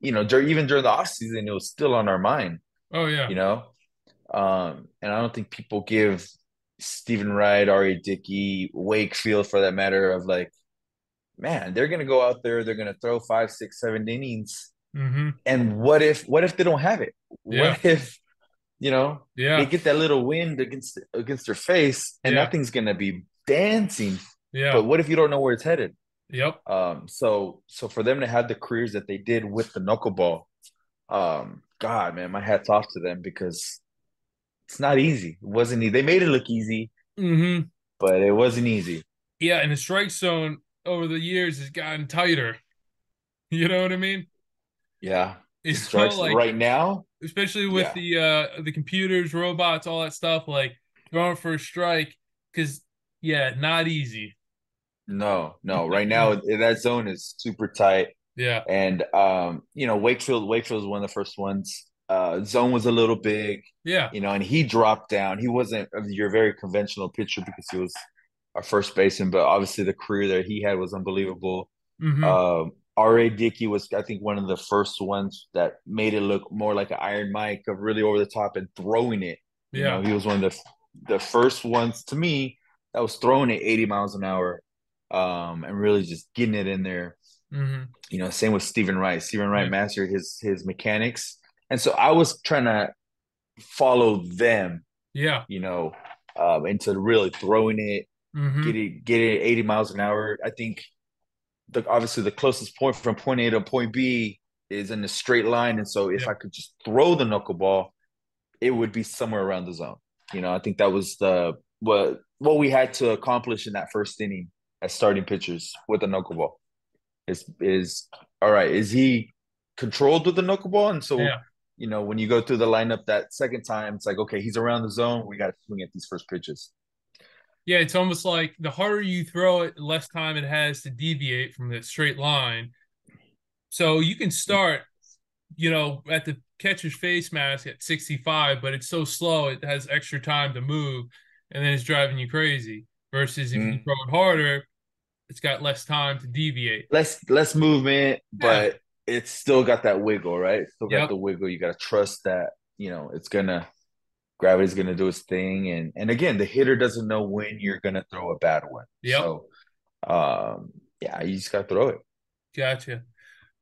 [SPEAKER 2] you know dur- even during the off season it was still on our mind,
[SPEAKER 1] Oh yeah.
[SPEAKER 2] you know. Um, and I don't think people give Steven Wright, R.A. Dickey, Wakefield for that matter of like, man, they're gonna go out there, they're gonna throw five, six, seven innings
[SPEAKER 1] Mm-hmm.
[SPEAKER 2] and what if what if they don't have it?
[SPEAKER 1] Yeah.
[SPEAKER 2] What if you know they get that little wind against against their face and
[SPEAKER 1] Yeah.
[SPEAKER 2] that thing's gonna be dancing.
[SPEAKER 1] Yeah.
[SPEAKER 2] But what if you don't know where it's headed?
[SPEAKER 1] Yep.
[SPEAKER 2] Um, so so for them to have the careers that they did with the knuckleball, um, God, man, my hat's off to them because it's not easy. It wasn't easy. They made it look easy,
[SPEAKER 1] Mm-hmm.
[SPEAKER 2] but it wasn't easy.
[SPEAKER 1] Yeah, and the strike zone over the years has gotten tighter. You know what I mean?
[SPEAKER 2] Yeah.
[SPEAKER 1] It's
[SPEAKER 2] Strikes
[SPEAKER 1] like
[SPEAKER 2] right now.
[SPEAKER 1] especially with the uh the computers, robots, all that stuff, like going for a strike, because yeah, not easy.
[SPEAKER 2] No, no. Right now that zone is super tight.
[SPEAKER 1] Yeah.
[SPEAKER 2] And um, you know, Wakefield, Wakefield was one of the first ones. Uh, zone was a little big,
[SPEAKER 1] Yeah.
[SPEAKER 2] you know, and he dropped down. He wasn't your very conventional pitcher because he was our first baseman, but obviously the career that he had was unbelievable.
[SPEAKER 1] hmm
[SPEAKER 2] Um, R.A. Dickey was, I think, one of the first ones that made it look more like an Iron Mike of really over the top and throwing it. You
[SPEAKER 1] yeah.
[SPEAKER 2] know, he was one of the the first ones to me that was throwing it 80 miles an hour, um, and really just getting it in there.
[SPEAKER 1] hmm
[SPEAKER 2] You know, same with Steven Wright. Steven Wright
[SPEAKER 1] Yeah.
[SPEAKER 2] mastered his his mechanics, and so I was trying to follow them.
[SPEAKER 1] Yeah.
[SPEAKER 2] You know, um, into really throwing it,
[SPEAKER 1] hmm
[SPEAKER 2] get it get it 80 miles an hour. I think the obviously the closest point from point A to point B is in a straight line. And so if
[SPEAKER 1] Yeah.
[SPEAKER 2] I could just throw the knuckleball, it would be somewhere around the zone. You know, I think that was the what what we had to accomplish in that first inning as starting pitchers with the knuckleball. Is is all right, is he controlled with the knuckleball? And so
[SPEAKER 1] Yeah.
[SPEAKER 2] You know, when you go through the lineup that second time, it's like, okay, he's around the zone. We got to swing at these first pitches.
[SPEAKER 1] Yeah, it's almost like the harder you throw it, the less time it has to deviate from the straight line. So you can start, you know, at the catcher's face mask at 65, but it's so slow it has extra time to move, and then it's driving you crazy. Versus if you
[SPEAKER 2] Mm.
[SPEAKER 1] throw it harder, it's got less time to deviate.
[SPEAKER 2] less less movement, but it's still got that wiggle, right? It's still got
[SPEAKER 1] Yep.
[SPEAKER 2] the wiggle. You got to trust that you know it's gonna gravity's gonna do its thing, and and again, the hitter doesn't know when you're gonna throw a bad one.
[SPEAKER 1] Yep.
[SPEAKER 2] So, um, yeah, you just gotta throw it.
[SPEAKER 1] Gotcha.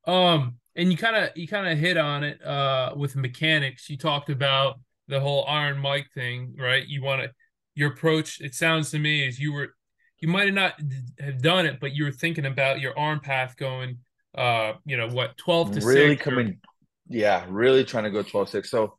[SPEAKER 1] Um, and you kind of you kind of hit on it uh with mechanics. You talked about the whole Iron Mike thing, right? You want to your approach. It sounds to me as you were you might have not have done it, but you were thinking about your arm path going, uh, you know, what twelve to
[SPEAKER 2] really
[SPEAKER 1] six or-
[SPEAKER 2] coming, yeah, really trying to go 12-6. So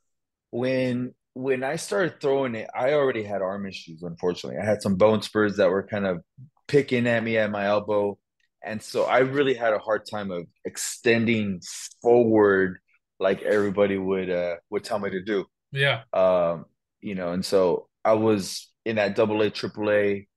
[SPEAKER 2] when when I started throwing it, I already had arm issues, unfortunately. I had some bone spurs that were kind of picking at me at my elbow. And so I really had a hard time of extending forward like everybody would uh would tell me to do.
[SPEAKER 1] Yeah.
[SPEAKER 2] Um, you know, and so I was in that double A, triple A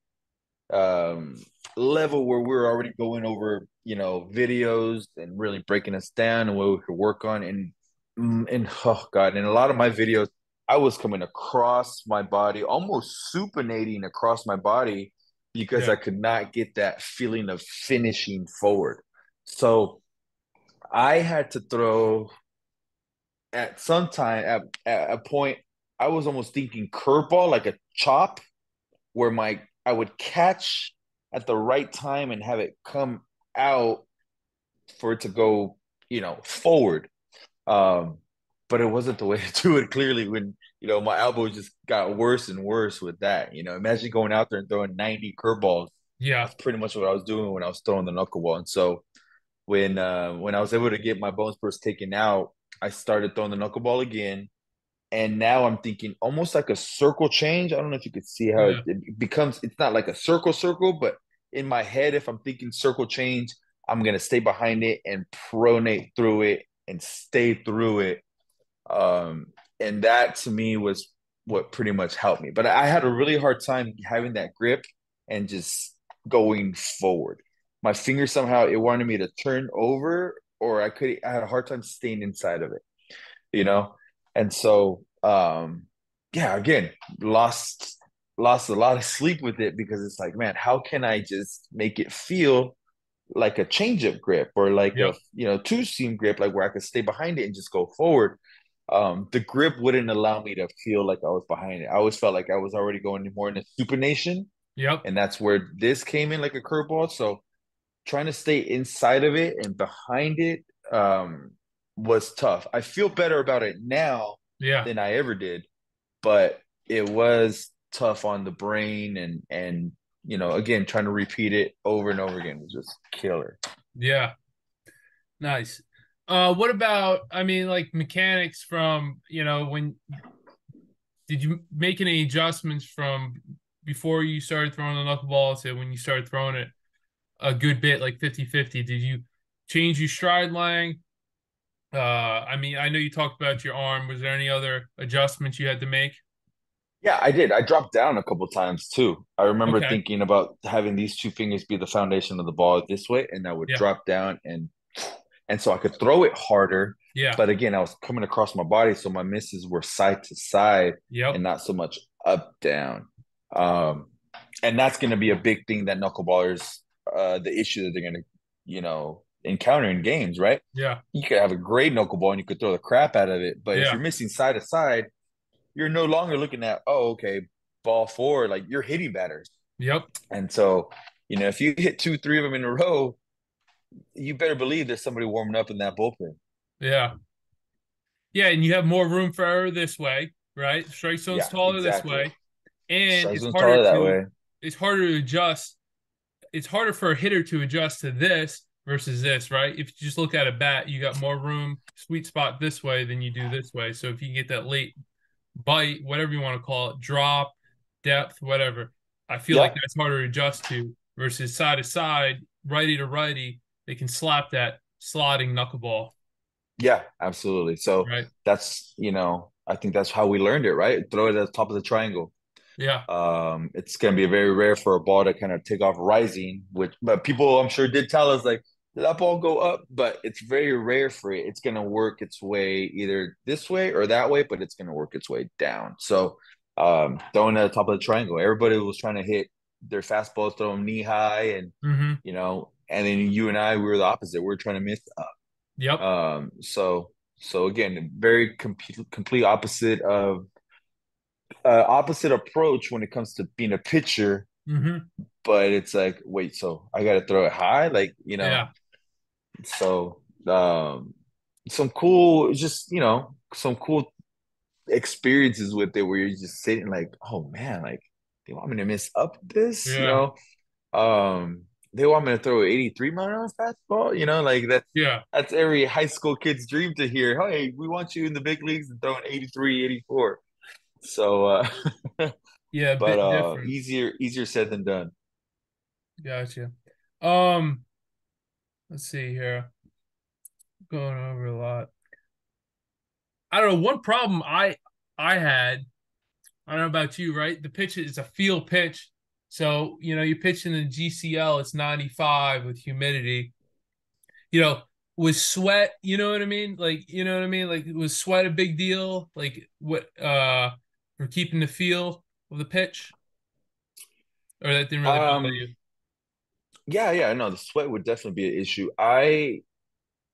[SPEAKER 2] um level where we we're already going over, you know, videos and really breaking us down and what we could work on. And mm, and oh god, in a lot of my videos, I was coming across my body, almost supinating across my body because yeah. I could not get that feeling of finishing forward. So I had to throw at some time at, at a point I was almost thinking curveball like a chop where my I would catch at the right time and have it come out for it to go, you know, forward. Um, but it wasn't the way to do it clearly when, you know, my elbow just got worse and worse with that. You know, imagine going out there and throwing 90 curveballs.
[SPEAKER 1] Yeah.
[SPEAKER 2] That's pretty much what I was doing when I was throwing the knuckleball. And so when uh when I was able to get my bone spurs taken out, I started throwing the knuckleball again and now I'm thinking almost like a circle change. I don't know if you could see how yeah. it, it, becomes. It's not like a circle circle, but in my head, if I'm thinking circle change, I'm gonna stay behind it and pronate through it and stay through it. Um, and that to me was what pretty much helped me. But I had a really hard time having that grip and just going forward. My finger somehow it wanted me to turn over, or I could. I had a hard time staying inside of it. You know and so um yeah again lost lost a lot of sleep with it because it's like man how can i just make it feel like a change up grip or like yep. a you know two seam grip like where i could stay behind it and just go forward? Um the grip wouldn't allow me to feel like i was behind it. I always felt like i was already going more in into supination.
[SPEAKER 1] Yep.
[SPEAKER 2] And that's where this came in like a curveball. So trying to stay inside of it and behind it um was tough. I feel better about it now
[SPEAKER 1] yeah.
[SPEAKER 2] than I ever did, but it was tough on the brain and and you know again trying to repeat it over and over again was just killer.
[SPEAKER 1] Yeah, nice. Uh, what about I mean like mechanics from you know when did you make any adjustments from before you started throwing the knuckleball to when you started throwing it a good bit like 50-50 did you change your stride length uh, I mean, I know you talked about your arm. Was there any other adjustments you had to make?
[SPEAKER 2] Yeah, I did. I dropped down a couple times too. I remember okay. thinking about having these two fingers be the foundation of the ball this way, and I would yeah. drop down and and so I could throw it harder.
[SPEAKER 1] Yeah.
[SPEAKER 2] But again, I was coming across my body, so my misses were side to side
[SPEAKER 1] yep.
[SPEAKER 2] and not so much up down. Um, and that's going to be a big thing that knuckleballers, uh, the issue that they're going to, you know, encounter in games, right?
[SPEAKER 1] Yeah.
[SPEAKER 2] You could have a great knuckleball and you could throw the crap out of it. But yeah. if you're missing side to side, you're no longer looking at, oh, okay, ball four, like you're hitting batters.
[SPEAKER 1] Yep.
[SPEAKER 2] And so, you know, if you hit two, three of them in a row, you better believe there's somebody warming up in that bullpen.
[SPEAKER 1] Yeah. Yeah, and you have more room for error this way, right? Strike zone's yeah, taller exactly. this way. And it's harder to. It's harder to adjust. It's harder for a hitter to adjust to this versus this, right? If you just look at a bat, you got more room, sweet spot this way than you do this way. So if you get that late bite, whatever you want to call it, drop, depth, whatever, I feel like that's harder to adjust to versus side to side, righty to righty. They can slap that slotting knuckleball.
[SPEAKER 2] Yeah, absolutely. So right. that's you know, I think that's how we learned it, right? Throw it at the top of the triangle.
[SPEAKER 1] Yeah.
[SPEAKER 2] Um, it's gonna be very rare for a ball to kind of take off rising, which but people I'm sure did tell us like that ball go up, but it's very rare for it. It's going to work its way either this way or that way, but it's going to work its way down. So, um, throwing at the top of the triangle, everybody was trying to hit their fastballs, throw them knee high, and
[SPEAKER 1] mm-hmm.
[SPEAKER 2] you know, and then you and I, we were the opposite. We are trying to miss up.
[SPEAKER 1] Yep.
[SPEAKER 2] Um. So, so again, very complete, complete opposite of uh, opposite approach when it comes to being a pitcher.
[SPEAKER 1] Mm-hmm.
[SPEAKER 2] But it's like, wait, so I got to throw it high, like you know.
[SPEAKER 1] Yeah
[SPEAKER 2] so um, some cool, just you know, some cool experiences with it where you're just sitting like, oh man, like they want me to miss up this, yeah. you know. Um, they want me to throw an 83 mile an hour fastball, you know, like that's
[SPEAKER 1] yeah,
[SPEAKER 2] that's every high school kid's dream to hear. Hey, we want you in the big leagues and throwing 83, 84. So uh
[SPEAKER 1] yeah,
[SPEAKER 2] but uh different. easier easier said than done.
[SPEAKER 1] Gotcha. Um let's see here. Going over a lot. I don't know. One problem I I had, I don't know about you, right? The pitch is a field pitch. So, you know, you pitch in the GCL, it's 95 with humidity. You know, was sweat, you know what I mean? Like, you know what I mean? Like, was sweat a big deal? Like, what, uh, for keeping the feel of the pitch? Or that didn't really um, bother you?
[SPEAKER 2] Yeah, yeah, no, the sweat would definitely be an issue. I,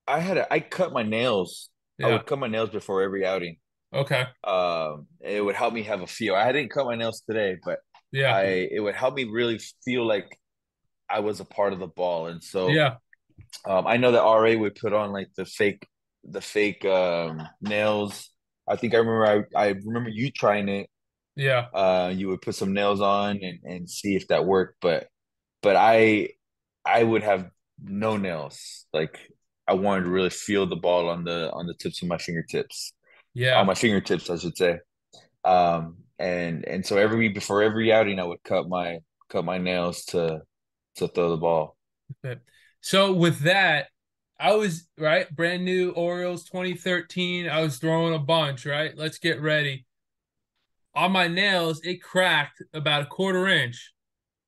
[SPEAKER 2] I had a, I cut my nails. Yeah. I would cut my nails before every outing.
[SPEAKER 1] Okay.
[SPEAKER 2] Um, it would help me have a feel. I didn't cut my nails today, but yeah, I it would help me really feel like I was a part of the ball. And so
[SPEAKER 1] yeah,
[SPEAKER 2] um, I know that RA would put on like the fake the fake um, nails. I think I remember I, I remember you trying it.
[SPEAKER 1] Yeah.
[SPEAKER 2] Uh, you would put some nails on and, and see if that worked, but but I I would have no nails. Like I wanted to really feel the ball on the on the tips of my fingertips.
[SPEAKER 1] Yeah.
[SPEAKER 2] On my fingertips, I should say. Um, and and so every before every outing, I would cut my cut my nails to to throw the ball.
[SPEAKER 1] So with that, I was right, brand new Orioles 2013. I was throwing a bunch, right? Let's get ready. On my nails, it cracked about a quarter inch.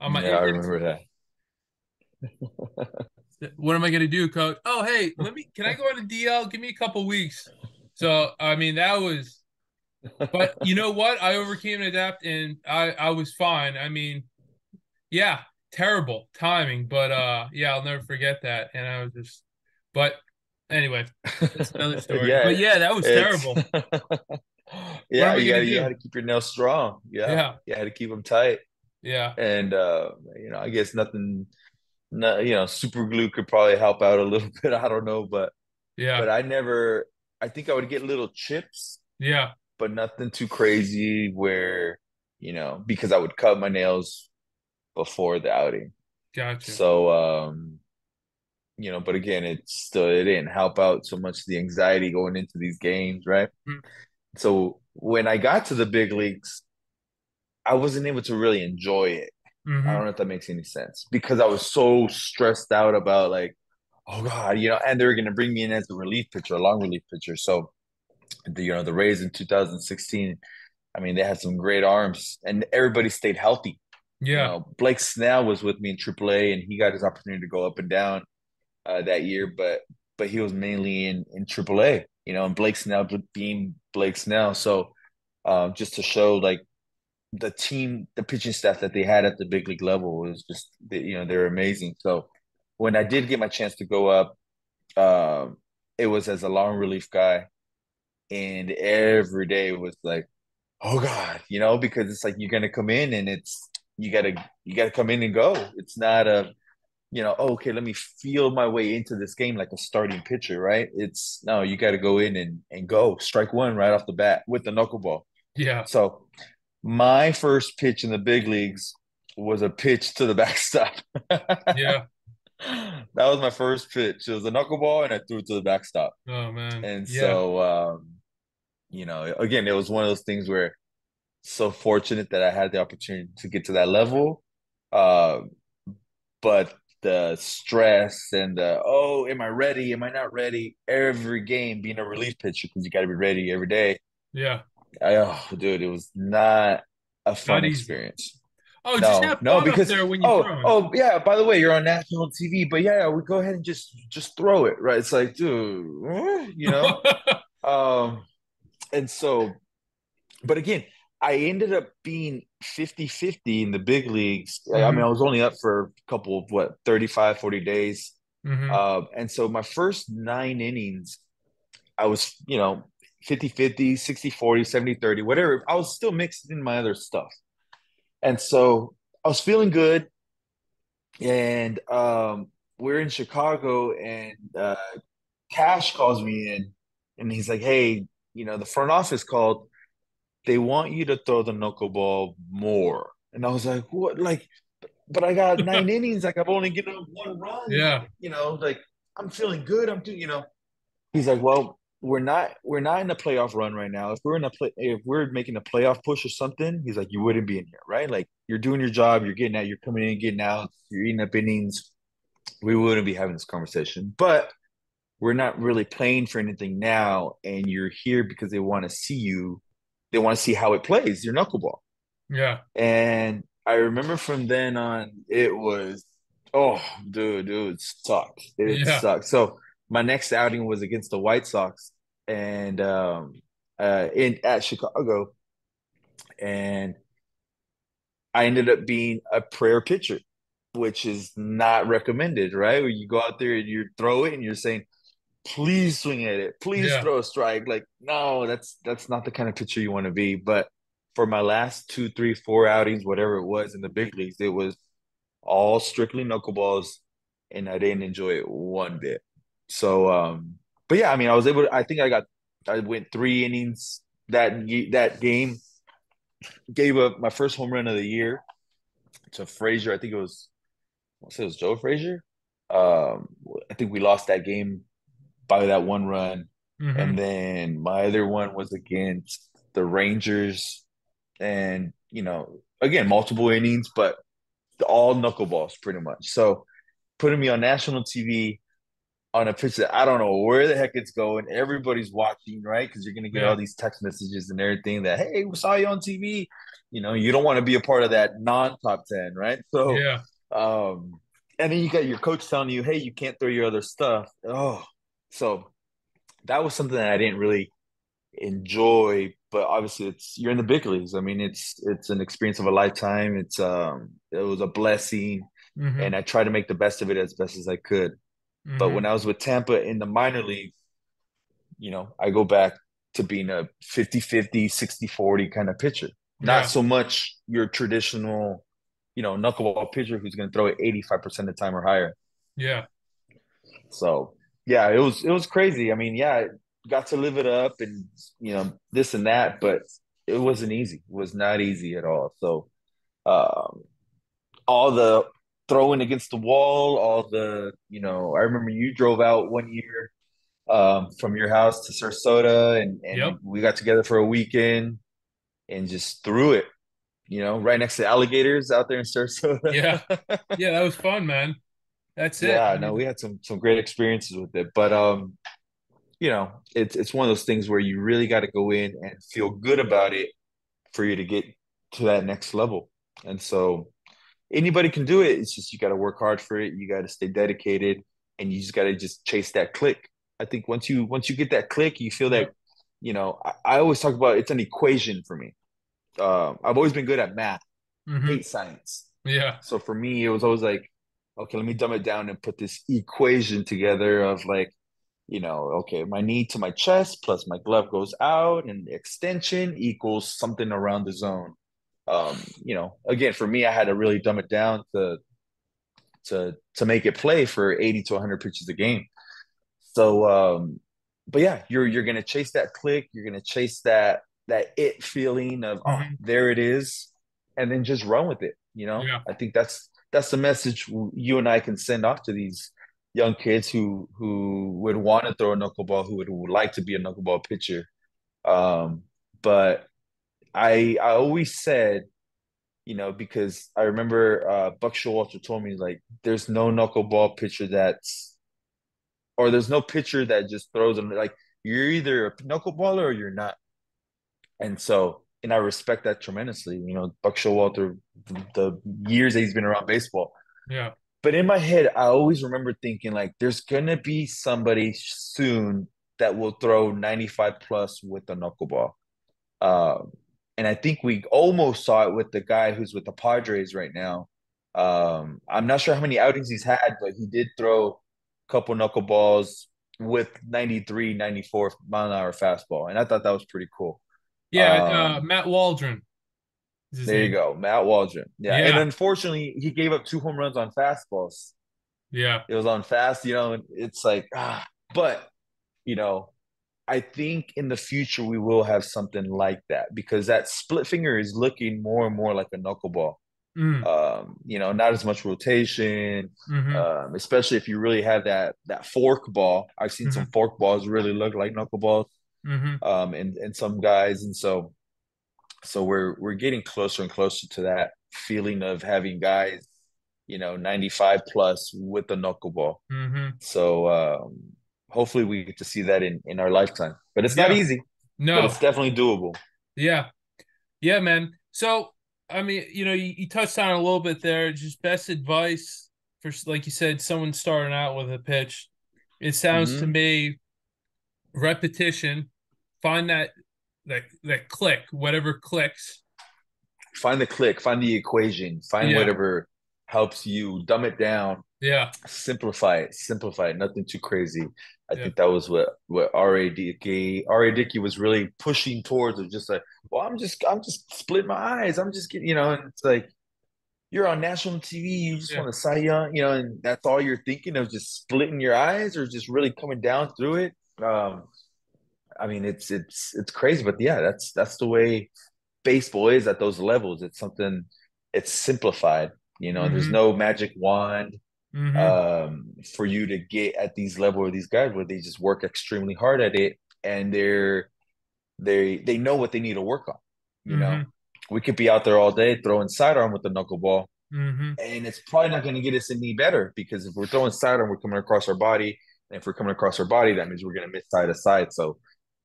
[SPEAKER 2] On my yeah, I remember that.
[SPEAKER 1] what am I gonna do, coach? Oh, hey, let me. Can I go on a DL? Give me a couple weeks. So I mean, that was but you know what? I overcame and adapt, and I I was fine. I mean, yeah, terrible timing, but uh, yeah, I'll never forget that. And I was just, but anyway, that's another story. yeah, but yeah, that was terrible.
[SPEAKER 2] yeah, you got you got to keep your nails strong. Yeah, yeah, you had to keep them tight.
[SPEAKER 1] Yeah,
[SPEAKER 2] and uh, you know, I guess nothing, no, you know, super glue could probably help out a little bit. I don't know, but
[SPEAKER 1] yeah,
[SPEAKER 2] but I never. I think I would get little chips.
[SPEAKER 1] Yeah
[SPEAKER 2] but nothing too crazy where, you know, because I would cut my nails before the outing.
[SPEAKER 1] Gotcha.
[SPEAKER 2] So um, you know, but again, it's still it didn't help out so much the anxiety going into these games, right? Mm-hmm. So when I got to the big leagues, I wasn't able to really enjoy it. Mm-hmm. I don't know if that makes any sense because I was so stressed out about like, oh god, you know, and they were gonna bring me in as a relief pitcher, a long relief pitcher. So the you know the Rays in 2016. I mean, they had some great arms, and everybody stayed healthy.
[SPEAKER 1] Yeah, you know,
[SPEAKER 2] Blake Snell was with me in AAA, and he got his opportunity to go up and down uh, that year, but but he was mainly in in AAA. You know, and Blake Snell being Blake Snell, so um, just to show like the team, the pitching staff that they had at the big league level was just you know they're amazing. So when I did get my chance to go up, um, it was as a long relief guy. And every day was like oh god you know because it's like you're gonna come in and it's you gotta you gotta come in and go. It's not a you know oh, okay let me feel my way into this game like a starting pitcher right? It's no you gotta go in and and go. Strike one right off the bat with the knuckleball.
[SPEAKER 1] Yeah.
[SPEAKER 2] So my first pitch in the big leagues was a pitch to the backstop
[SPEAKER 1] yeah
[SPEAKER 2] that was my first pitch. It was a knuckleball, and I threw it to the backstop.
[SPEAKER 1] Oh man!
[SPEAKER 2] And yeah. so, um, you know, again, it was one of those things where so fortunate that I had the opportunity to get to that level. Uh, but the stress and the oh, am I ready? Am I not ready? Every game being a relief pitcher because you got to be ready every day.
[SPEAKER 1] Yeah.
[SPEAKER 2] I, oh, dude, it was not a fun experience.
[SPEAKER 1] Oh, no, no, because, there when you
[SPEAKER 2] oh, throw. Oh, yeah. By the way, you're on national TV, but yeah, we go ahead and just just throw it, right? It's like, dude, you know. um, and so, but again, I ended up being 50 50 in the big leagues. Mm-hmm. I mean, I was only up for a couple of what 35, 40 days. Mm-hmm. Uh, and so my first nine innings, I was, you know, 50 50, 60 40, 70 30, whatever. I was still mixed in my other stuff. And so I was feeling good. And um, we're in Chicago, and uh, Cash calls me in, and he's like, Hey, you know, the front office called, they want you to throw the knuckleball more. And I was like, what? Like, but I got nine innings. Like, I've only given up one run.
[SPEAKER 1] Yeah.
[SPEAKER 2] You know, like, I'm feeling good. I'm doing, you know, he's like, well, we're not we're not in a playoff run right now. If we're in a play, if we're making a playoff push or something, he's like, you wouldn't be in here, right? Like you're doing your job, you're getting out, you're coming in, getting out, you're eating up innings. We wouldn't be having this conversation, but we're not really playing for anything now, and you're here because they want to see you. They want to see how it plays your knuckleball.
[SPEAKER 1] Yeah,
[SPEAKER 2] and I remember from then on, it was oh, dude, dude, it sucked. It yeah. sucked. So my next outing was against the White Sox and um, uh, in at Chicago, and I ended up being a prayer pitcher, which is not recommended, right? Where you go out there and you throw it and you're saying, "Please swing at it, please yeah. throw a strike." Like, no, that's that's not the kind of pitcher you want to be. But for my last two, three, four outings, whatever it was in the big leagues, it was all strictly knuckleballs, and I didn't enjoy it one bit. So, um, but yeah, I mean, I was able. To, I think I got. I went three innings that that game. Gave up my first home run of the year to Frazier. I think it was. I say it was Joe Frazier. Um, I think we lost that game by that one run, mm-hmm. and then my other one was against the Rangers, and you know, again, multiple innings, but all knuckleballs pretty much. So, putting me on national TV on a pitch that I don't know where the heck it's going. Everybody's watching, right? Because you're gonna get yeah. all these text messages and everything that hey, we saw you on TV. You know, you don't want to be a part of that non-top ten, right? So
[SPEAKER 1] yeah.
[SPEAKER 2] Um, and then you got your coach telling you, hey, you can't throw your other stuff. Oh, so that was something that I didn't really enjoy. But obviously, it's you're in the big leagues. I mean, it's it's an experience of a lifetime. It's um, it was a blessing, mm-hmm. and I tried to make the best of it as best as I could. Mm-hmm. But when I was with Tampa in the minor league, you know, I go back to being a 50 50, 60 40 kind of pitcher. Yeah. Not so much your traditional, you know, knuckleball pitcher who's going to throw it 85% of the time or higher.
[SPEAKER 1] Yeah.
[SPEAKER 2] So, yeah, it was it was crazy. I mean, yeah, I got to live it up and, you know, this and that, but it wasn't easy. It was not easy at all. So, um, all the throwing against the wall, all the, you know, I remember you drove out one year um, from your house to Sarasota and, and yep. we got together for a weekend and just threw it, you know, right next to alligators out there in Sarasota.
[SPEAKER 1] yeah. Yeah, that was fun, man. That's it.
[SPEAKER 2] Yeah, no, we had some some great experiences with it. But um, you know, it's it's one of those things where you really got to go in and feel good about it for you to get to that next level. And so anybody can do it. It's just you got to work hard for it. You got to stay dedicated, and you just got to just chase that click. I think once you once you get that click, you feel that you know. I, I always talk about it's an equation for me. Uh, I've always been good at math, mm-hmm. hate science.
[SPEAKER 1] Yeah.
[SPEAKER 2] So for me, it was always like, okay, let me dumb it down and put this equation together of like, you know, okay, my knee to my chest plus my glove goes out and the extension equals something around the zone um, you know, again, for me, I had to really dumb it down to to to make it play for 80 to 100 pitches a game. So, um, but yeah, you're you're gonna chase that click, you're gonna chase that that it feeling of oh, mm-hmm. there it is, and then just run with it. You know,
[SPEAKER 1] yeah.
[SPEAKER 2] I think that's that's the message you and I can send off to these young kids who who would want to throw a knuckleball, who would, who would like to be a knuckleball pitcher. Um, but I I always said, you know, because I remember uh, Buck Showalter told me like, there's no knuckleball pitcher that's, or there's no pitcher that just throws them like you're either a knuckleballer or you're not. And so, and I respect that tremendously. You know, Buck Showalter, the, the years that he's been around baseball.
[SPEAKER 1] Yeah.
[SPEAKER 2] But in my head, I always remember thinking like, there's gonna be somebody soon that will throw 95 plus with a knuckleball. Um, and I think we almost saw it with the guy who's with the Padres right now. Um, I'm not sure how many outings he's had, but he did throw a couple knuckleballs with 93, 94 mile an hour fastball, and I thought that was pretty cool.
[SPEAKER 1] Yeah, um, uh, Matt Waldron.
[SPEAKER 2] There name. you go, Matt Waldron. Yeah. yeah, and unfortunately, he gave up two home runs on fastballs.
[SPEAKER 1] Yeah,
[SPEAKER 2] it was on fast. You know, it's like ah, but you know, I think in the future we will have something like that because that split finger is looking more and more like a knuckleball.
[SPEAKER 1] Mm.
[SPEAKER 2] Um, you know, not as much rotation,
[SPEAKER 1] Mm-hmm.
[SPEAKER 2] um, especially if you really have that that fork ball. I've seen some
[SPEAKER 1] Mm-hmm.
[SPEAKER 2] fork balls really look like knuckleballs
[SPEAKER 1] Mm-hmm.
[SPEAKER 2] um, in in some guys, and so so we're we're getting closer and closer to that feeling of having guys, you know, 95 plus with the knuckleball.
[SPEAKER 1] Mm-hmm.
[SPEAKER 2] So um, hopefully we get to see that in in our lifetime. But it's not
[SPEAKER 1] Yeah.
[SPEAKER 2] easy, but
[SPEAKER 1] No.
[SPEAKER 2] it's definitely doable.
[SPEAKER 1] Yeah. Yeah, man. So, I mean, you know, you, you touched on it a little bit there. Just best advice for, like you said, someone starting out with a pitch. It sounds to
[SPEAKER 2] Mhm.
[SPEAKER 1] me repetition, find that that that click, whatever clicks.
[SPEAKER 2] Find the click, find the equation, find
[SPEAKER 1] Yeah.
[SPEAKER 2] whatever helps you dumb it down,
[SPEAKER 1] Yeah.
[SPEAKER 2] simplify it, simplify it, nothing too crazy. I
[SPEAKER 1] Yeah.
[SPEAKER 2] think that was what what R.A. Dickey R.A. Dickey was really pushing towards of just like, well, I'm just I'm just split my eyes. I'm just getting, you know, and it's like you're on national TV, you just
[SPEAKER 1] Yeah.
[SPEAKER 2] want to Cy Young, you know, and that's all you're thinking of just splitting your eyes or just really coming down through it. Um, I mean, it's it's it's crazy, but yeah, that's that's the way baseball is at those levels. It's something it's simplified. You know, there's
[SPEAKER 1] Mhm.
[SPEAKER 2] no magic wand
[SPEAKER 1] Mhm.
[SPEAKER 2] um, for you to get at these level of these guys where they just work extremely hard at it and they're they they know what they need to work on. You know,
[SPEAKER 1] Mhm.
[SPEAKER 2] we could be out there all day throwing sidearm with the knuckleball,
[SPEAKER 1] Mhm.
[SPEAKER 2] and it's probably not going to get us any better because if we're throwing sidearm, we're coming across our body, and if we're coming across our body, that means we're going to miss side to side. So,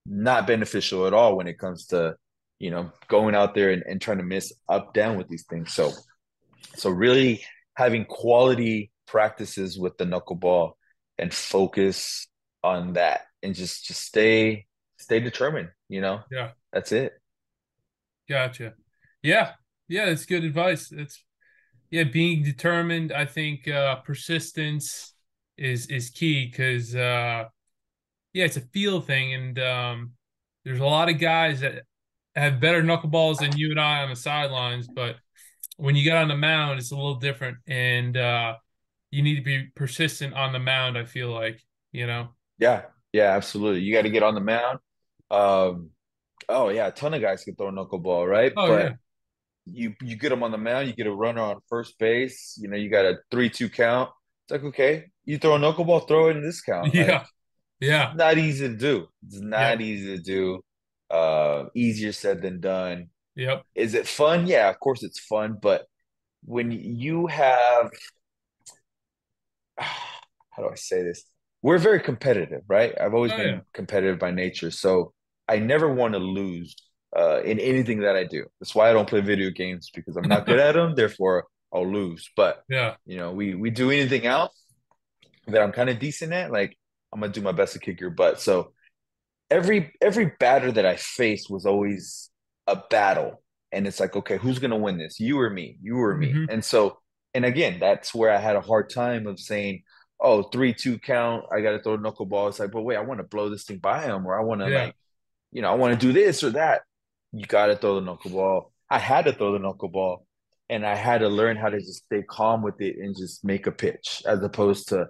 [SPEAKER 2] not beneficial at all when it comes to you know going out there and, and trying to miss up down with these things. So, so really having quality practices with the knuckleball and focus on that and just just stay stay determined you know
[SPEAKER 1] Yeah.
[SPEAKER 2] that's it
[SPEAKER 1] Gotcha. Yeah. Yeah, that's good advice. It's yeah, being determined. I think uh persistence is is key because uh yeah, it's a feel thing and um there's a lot of guys that have better knuckleballs than you and I on the sidelines, but when you get on the mound, it's a little different and uh you need to be persistent on the mound, I feel like, you know.
[SPEAKER 2] yeah yeah absolutely you got to get on the mound um oh yeah a ton of guys can throw a knuckleball right
[SPEAKER 1] Oh
[SPEAKER 2] but
[SPEAKER 1] yeah.
[SPEAKER 2] you you get them on the mound you get a runner on first base you know you got a three two count it's like okay you throw a knuckleball throw it in this count Like,
[SPEAKER 1] Yeah. Yeah.
[SPEAKER 2] not easy to do it's not easy to do uh easier said than done
[SPEAKER 1] Yep.
[SPEAKER 2] Is it fun? Yeah, of course it's fun, but when you have how do I say this? We're very competitive, right? I've always
[SPEAKER 1] Oh,
[SPEAKER 2] been
[SPEAKER 1] yeah.
[SPEAKER 2] competitive by nature, so I never want to lose uh, in anything that I do. That's why I don't play video games because I'm not good at them. Therefore, I'll lose. But
[SPEAKER 1] Yeah.
[SPEAKER 2] you know, we we do anything else that I'm kind of decent at. Like I'm gonna do my best to kick your butt. So every every batter that I faced was always a battle. And it's like, okay, who's gonna win this? You or me? You or me?
[SPEAKER 1] Mhm.
[SPEAKER 2] And so, and again, that's where I had a hard time of saying, oh, three, two count, I gotta throw a knuckleball. It's like, but wait, I want to blow this thing by him, or I want to
[SPEAKER 1] Yeah.
[SPEAKER 2] like, you know, I want to do this or that. You gotta throw the knuckleball. I had to throw the knuckleball, and I had to learn how to just stay calm with it and just make a pitch, as opposed to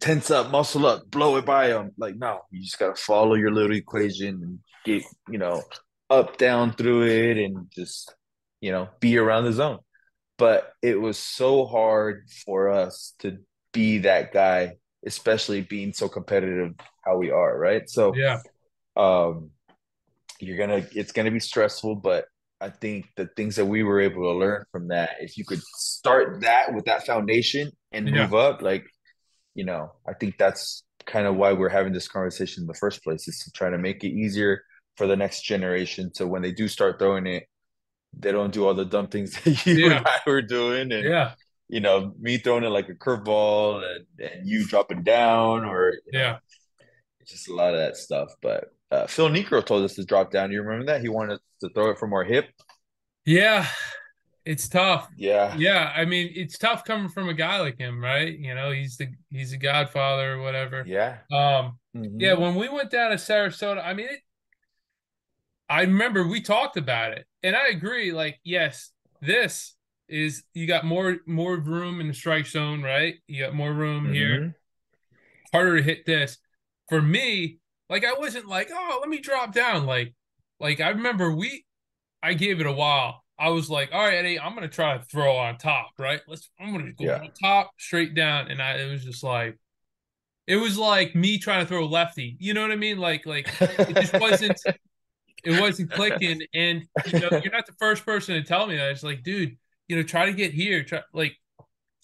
[SPEAKER 2] tense up, muscle up, blow it by him. Like, no, you just gotta follow your little equation and get, you know, up, down through it and just, you know, be around the zone. But it was so hard for us to be that guy, especially being so competitive how we are, right? So
[SPEAKER 1] Yeah.
[SPEAKER 2] um you're gonna it's gonna be stressful, but I think the things that we were able to learn from that, if you could start that with that foundation and
[SPEAKER 1] Yeah.
[SPEAKER 2] move up, like, you know, I think that's kind of why we're having this conversation in the first place, is to try to make it easier for the next generation. So when they do start throwing it, they don't do all the dumb things that you
[SPEAKER 1] Yeah.
[SPEAKER 2] and I were doing. And,
[SPEAKER 1] Yeah.
[SPEAKER 2] you know, me throwing it like a curveball and, and you dropping down or, you know,
[SPEAKER 1] Yeah.
[SPEAKER 2] just a lot of that stuff. But uh, Phil Niekro told us to drop down. You remember that? He wanted to throw it from our hip.
[SPEAKER 1] Yeah. It's tough.
[SPEAKER 2] Yeah.
[SPEAKER 1] Yeah, I mean, it's tough coming from a guy like him, right? You know, he's the he's a godfather or whatever.
[SPEAKER 2] Yeah.
[SPEAKER 1] Um,
[SPEAKER 2] Mhm.
[SPEAKER 1] yeah, when we went down to Sarasota, I mean, it, I remember we talked about it, and I agree. Like, yes, this is you got more more room in the strike zone, right? You got more room here.
[SPEAKER 2] Mhm.
[SPEAKER 1] Harder to hit this. For me, like I wasn't like, oh, let me drop down. Like, like I remember we, I gave it a while. I was like, all right, Eddie, I'm gonna try to throw on top, right? Let's I'm gonna go yeah. top straight down. And I it was just like it was like me trying to throw lefty. You know what I mean? Like like it just wasn't it wasn't clicking. And you know, you're not the first person to tell me that. It's like, dude, you know, try to get here. Try like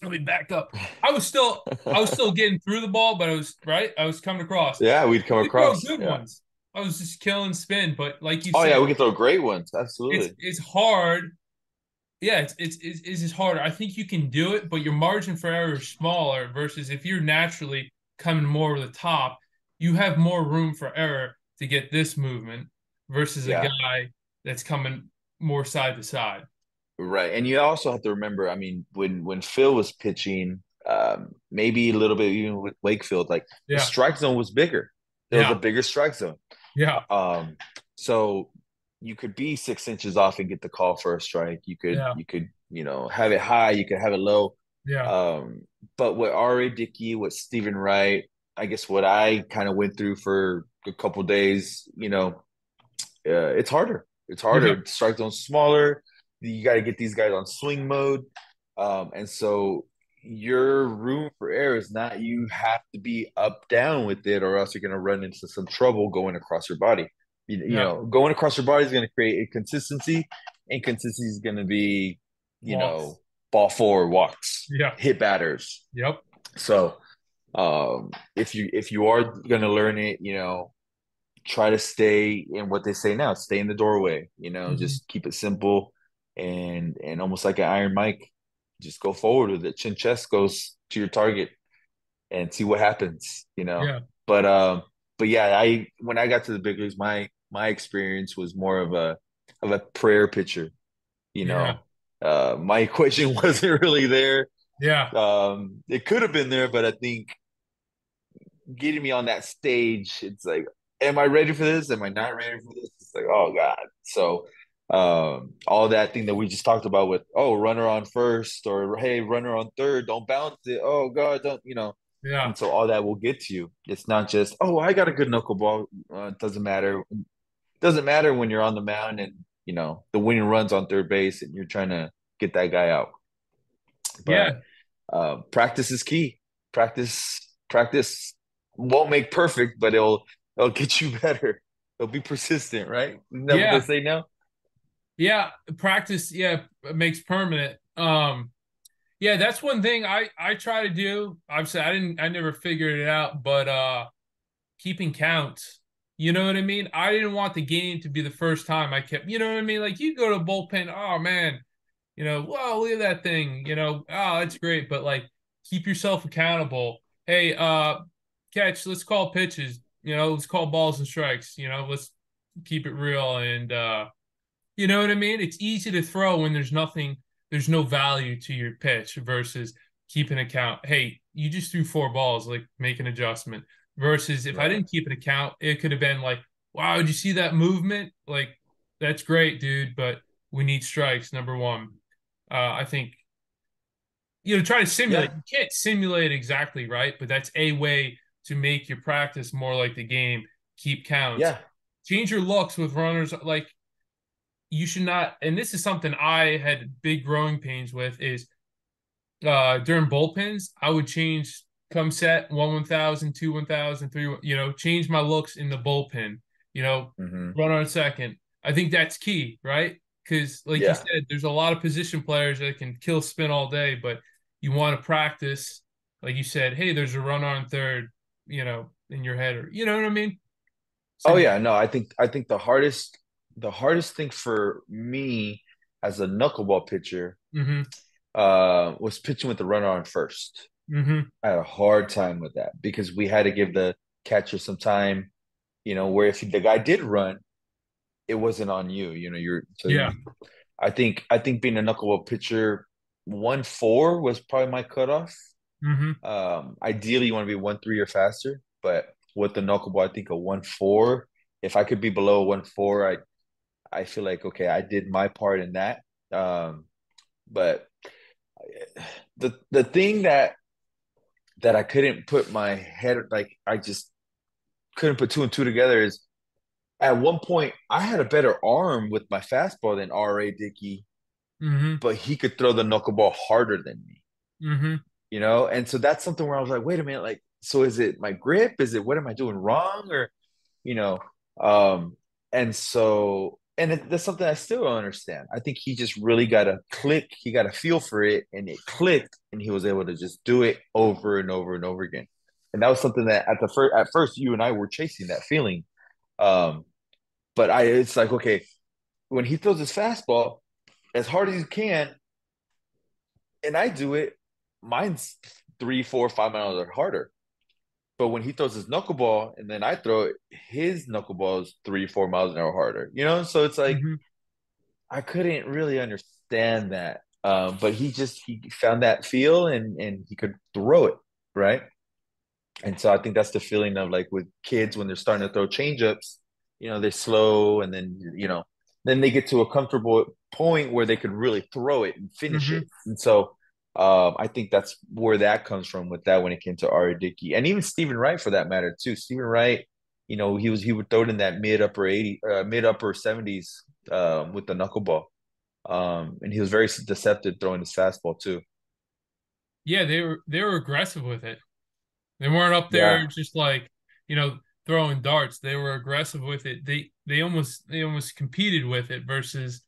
[SPEAKER 1] let me back up. I was still I was still getting through the ball, but I was right. I was coming across.
[SPEAKER 2] Yeah, we'd come across
[SPEAKER 1] good
[SPEAKER 2] yeah.
[SPEAKER 1] ones. I was just killing spin, but like you
[SPEAKER 2] oh,
[SPEAKER 1] said,
[SPEAKER 2] yeah, we can throw great ones. Absolutely.
[SPEAKER 1] It's, it's hard. Yeah, it's, it's it's it's just harder. I think you can do it, but your margin for error is smaller versus if you're naturally coming more over the top, you have more room for error to get this movement versus yeah. a guy that's coming more side to side.
[SPEAKER 2] Right. And you also have to remember, I mean, when when Phil was pitching, um, maybe a little bit even with Wakefield, like yeah. the strike zone was bigger. There yeah. was a bigger strike zone.
[SPEAKER 1] Yeah.
[SPEAKER 2] Um, so you could be six inches off and get the call for a strike. You could you could, you know, have it high, you could have it low.
[SPEAKER 1] Yeah.
[SPEAKER 2] Um, but what R.A. Dickey, what Steven Wright, I guess what I kind of went through for a couple days, you know, uh, it's harder. It's harder. Yeah. Strike zone smaller. You got to get these guys on swing mode. Um, and so your room for error is not you have to be up down with it or else you're going to run into some trouble going across your body you, you yeah. know going across your body is going to create inconsistency inconsistency is going to be you walks. know ball forward walks
[SPEAKER 1] yeah
[SPEAKER 2] hit batters
[SPEAKER 1] yep
[SPEAKER 2] so um if you if you are going to learn it you know try to stay in what they say now stay in the doorway you know mm-hmm. just keep it simple and and almost like an iron Mike, just go forward with it. Chin chest goes to your target and see what happens, you know.
[SPEAKER 1] Yeah.
[SPEAKER 2] But um, but yeah, I when I got to the big leagues, my my experience was more of a of a prayer pitcher, you know. Yeah. Uh, my equation wasn't really there.
[SPEAKER 1] Yeah.
[SPEAKER 2] Um, it could have been there, but I think getting me on that stage, it's like, am I ready for this? Am I not ready for this? It's like, oh God. So um, all that thing that we just talked about with oh runner on first or hey runner on third don't bounce it. Oh god don't you know.
[SPEAKER 1] Yeah.
[SPEAKER 2] And so all that will get to you. It's not just oh i got a good knuckleball. Uh, it doesn't matter. It doesn't matter when you're on the mound and you know the winning runs on third base and you're trying to get that guy out.
[SPEAKER 1] But, yeah.
[SPEAKER 2] uh, practice is key. Practice practice won't make perfect but it'll it'll get you better it'll be persistent right that yeah. say now
[SPEAKER 1] yeah, practice. Yeah, makes permanent. Um, yeah, that's one thing I I try to do. Obviously, I didn't. I never figured it out, but uh, keeping count. You know what I mean? I didn't want the game to be the first time I kept. You know what I mean? Like you go to a bullpen. Oh man, you know, whoa, look at that thing. You know, oh, that's great. But like, keep yourself accountable. Hey, uh, catch. Let's call pitches. You know, let's call balls and strikes. You know, let's keep it real and uh you know what I mean? It's easy to throw when there's nothing, there's no value to your pitch versus keeping account. Hey, you just threw four balls, like make an adjustment. Versus if right. I didn't keep an account, it could have been like, wow, did you see that movement? Like, that's great, dude, but we need strikes, number one. Uh, I think, you know, try to simulate. Yeah. You can't simulate exactly right, but that's a way to make your practice more like the game. Keep counts.
[SPEAKER 2] Yeah.
[SPEAKER 1] Change your looks with runners. Like, you should not and this is something i had big growing pains with is uh during bullpens i would change come set one one thousand two one thousand three you know change my looks in the bullpen you know mm-hmm. run on second i think that's key right because like yeah. you said there's a lot of position players that can kill spin all day but you want to practice like you said hey there's a run on third you know in your head or you know what i mean
[SPEAKER 2] so, oh yeah no i think i think the hardest the hardest thing for me as a knuckleball pitcher
[SPEAKER 1] mm-hmm.
[SPEAKER 2] uh, was pitching with the runner on 1st
[SPEAKER 1] mm-hmm.
[SPEAKER 2] I had a hard time with that because we had to give the catcher some time. You know, where if the guy did run, it wasn't on you. You know, you're
[SPEAKER 1] so yeah.
[SPEAKER 2] I think I think being a knuckleball pitcher, one four was probably my cutoff.
[SPEAKER 1] Mm-hmm.
[SPEAKER 2] Um, ideally, you want to be one three or faster, but with the knuckleball, I think a one four. If I could be below one four, I I feel like okay, I did my part in that. Um, but the the thing that that I couldn't put my head like I just couldn't put two and two together is at one point I had a better arm with my fastball than R.A. Dickey
[SPEAKER 1] Mm-hmm.
[SPEAKER 2] but he could throw the knuckleball harder than me.
[SPEAKER 1] Mm-hmm.
[SPEAKER 2] You know, and so that's something where I was like, wait a minute, like, so is it my grip? Is it what am I doing wrong? Or, you know, um, and so and it, that's something I still don't understand. I think he just really got a click. He got a feel for it, and it clicked, and he was able to just do it over and over and over again. And that was something that at the first, at first, you and I were chasing that feeling. Um, but I, it's like okay, when he throws his fastball as hard as he can, and I do it, mine's three, four, five miles harder. But when he throws his knuckleball and then I throw it, his knuckleball is three, four miles an hour harder. You know, so it's like
[SPEAKER 1] Mm-hmm.
[SPEAKER 2] I couldn't really understand that. Um, but he just he found that feel and and he could throw it right. And so I think that's the feeling of like with kids when they're starting to throw changeups, you know, they're slow and then you know then they get to a comfortable point where they could really throw it and finish
[SPEAKER 1] Mhm.
[SPEAKER 2] it. And so um, I think that's where that comes from with that when it came to R.A. Dickey and even Steven Wright for that matter too. Steven Wright, you know, he was he would throw it in that mid upper eighty, uh, mid upper seventies um, with the knuckleball, um, and he was very deceptive throwing his fastball too.
[SPEAKER 1] Yeah, they were they were aggressive with it. They weren't up there
[SPEAKER 2] Yeah,
[SPEAKER 1] just like, you know, throwing darts. They were aggressive with it. They they almost they almost competed with it versus,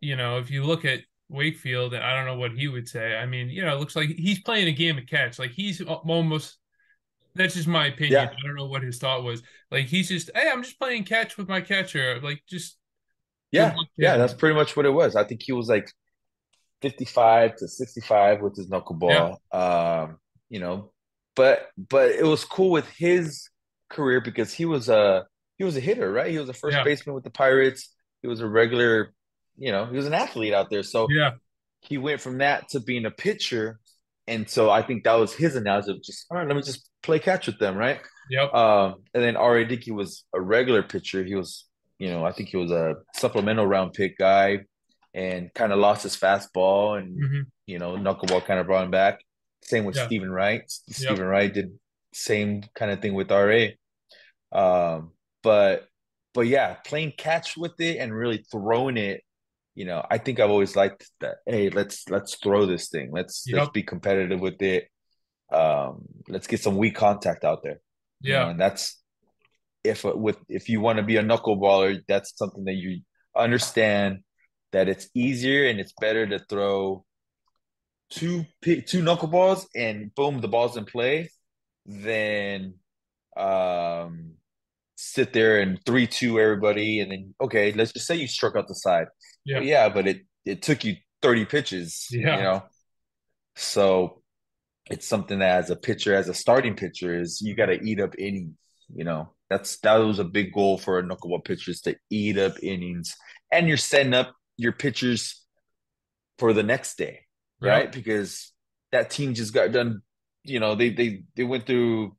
[SPEAKER 1] you know, if you look at Wakefield, and I don't know what he would say. I mean, you know, it looks like he's playing a game of catch. Like he's almost that's just my opinion.
[SPEAKER 2] yeah,
[SPEAKER 1] I don't know what his thought was. Like he's just, hey, I'm just playing catch with my catcher. Like just
[SPEAKER 2] yeah, yeah. That's pretty much what it was. I think he was like 55 to 65 with his
[SPEAKER 1] Yeah,
[SPEAKER 2] knuckleball. Um, you know, but but it was cool with his career because he was a he was a hitter, right? He was a first
[SPEAKER 1] yeah,
[SPEAKER 2] baseman with the Pirates. He was a regular, you know, he was an athlete out there. So
[SPEAKER 1] yeah,
[SPEAKER 2] he went from that to being a pitcher. And so I think that was his analogy of just, all right, let me just play catch with them, right?
[SPEAKER 1] yep,
[SPEAKER 2] Um, and then R.A. Dickey was a regular pitcher. He was, you know, I think he was a supplemental round pick guy and kind of lost his fastball and,
[SPEAKER 1] hmm
[SPEAKER 2] you know, knuckleball kind of brought him back. Same with
[SPEAKER 1] yeah,
[SPEAKER 2] Steven Wright.
[SPEAKER 1] yep,
[SPEAKER 2] Steven Wright did same kind of thing with R.A. Um, but but yeah, playing catch with it and really throwing it, you know, I think I've always liked that. Hey, let's let's throw this thing. Let's let's be competitive with it. Um, let's get some weak contact out there. You know,
[SPEAKER 1] yeah,
[SPEAKER 2] and that's if with if you want to be a knuckleballer, that's something that you understand that it's easier and it's better to throw two two knuckleballs and boom, the ball's in play than um sit there and three two everybody and then okay, let's just say you struck out the side.
[SPEAKER 1] Yeah,
[SPEAKER 2] yeah, but it it took you 30 pitches,
[SPEAKER 1] yeah.
[SPEAKER 2] you know. So it's something that as a pitcher, as a starting pitcher, is you gotta eat up innings, you know. That's that was a big goal for a knuckleball pitcher is to eat up innings. And you're setting up your pitchers for the next day,
[SPEAKER 1] yep,
[SPEAKER 2] right? Because that team just got done, you know, they they they went through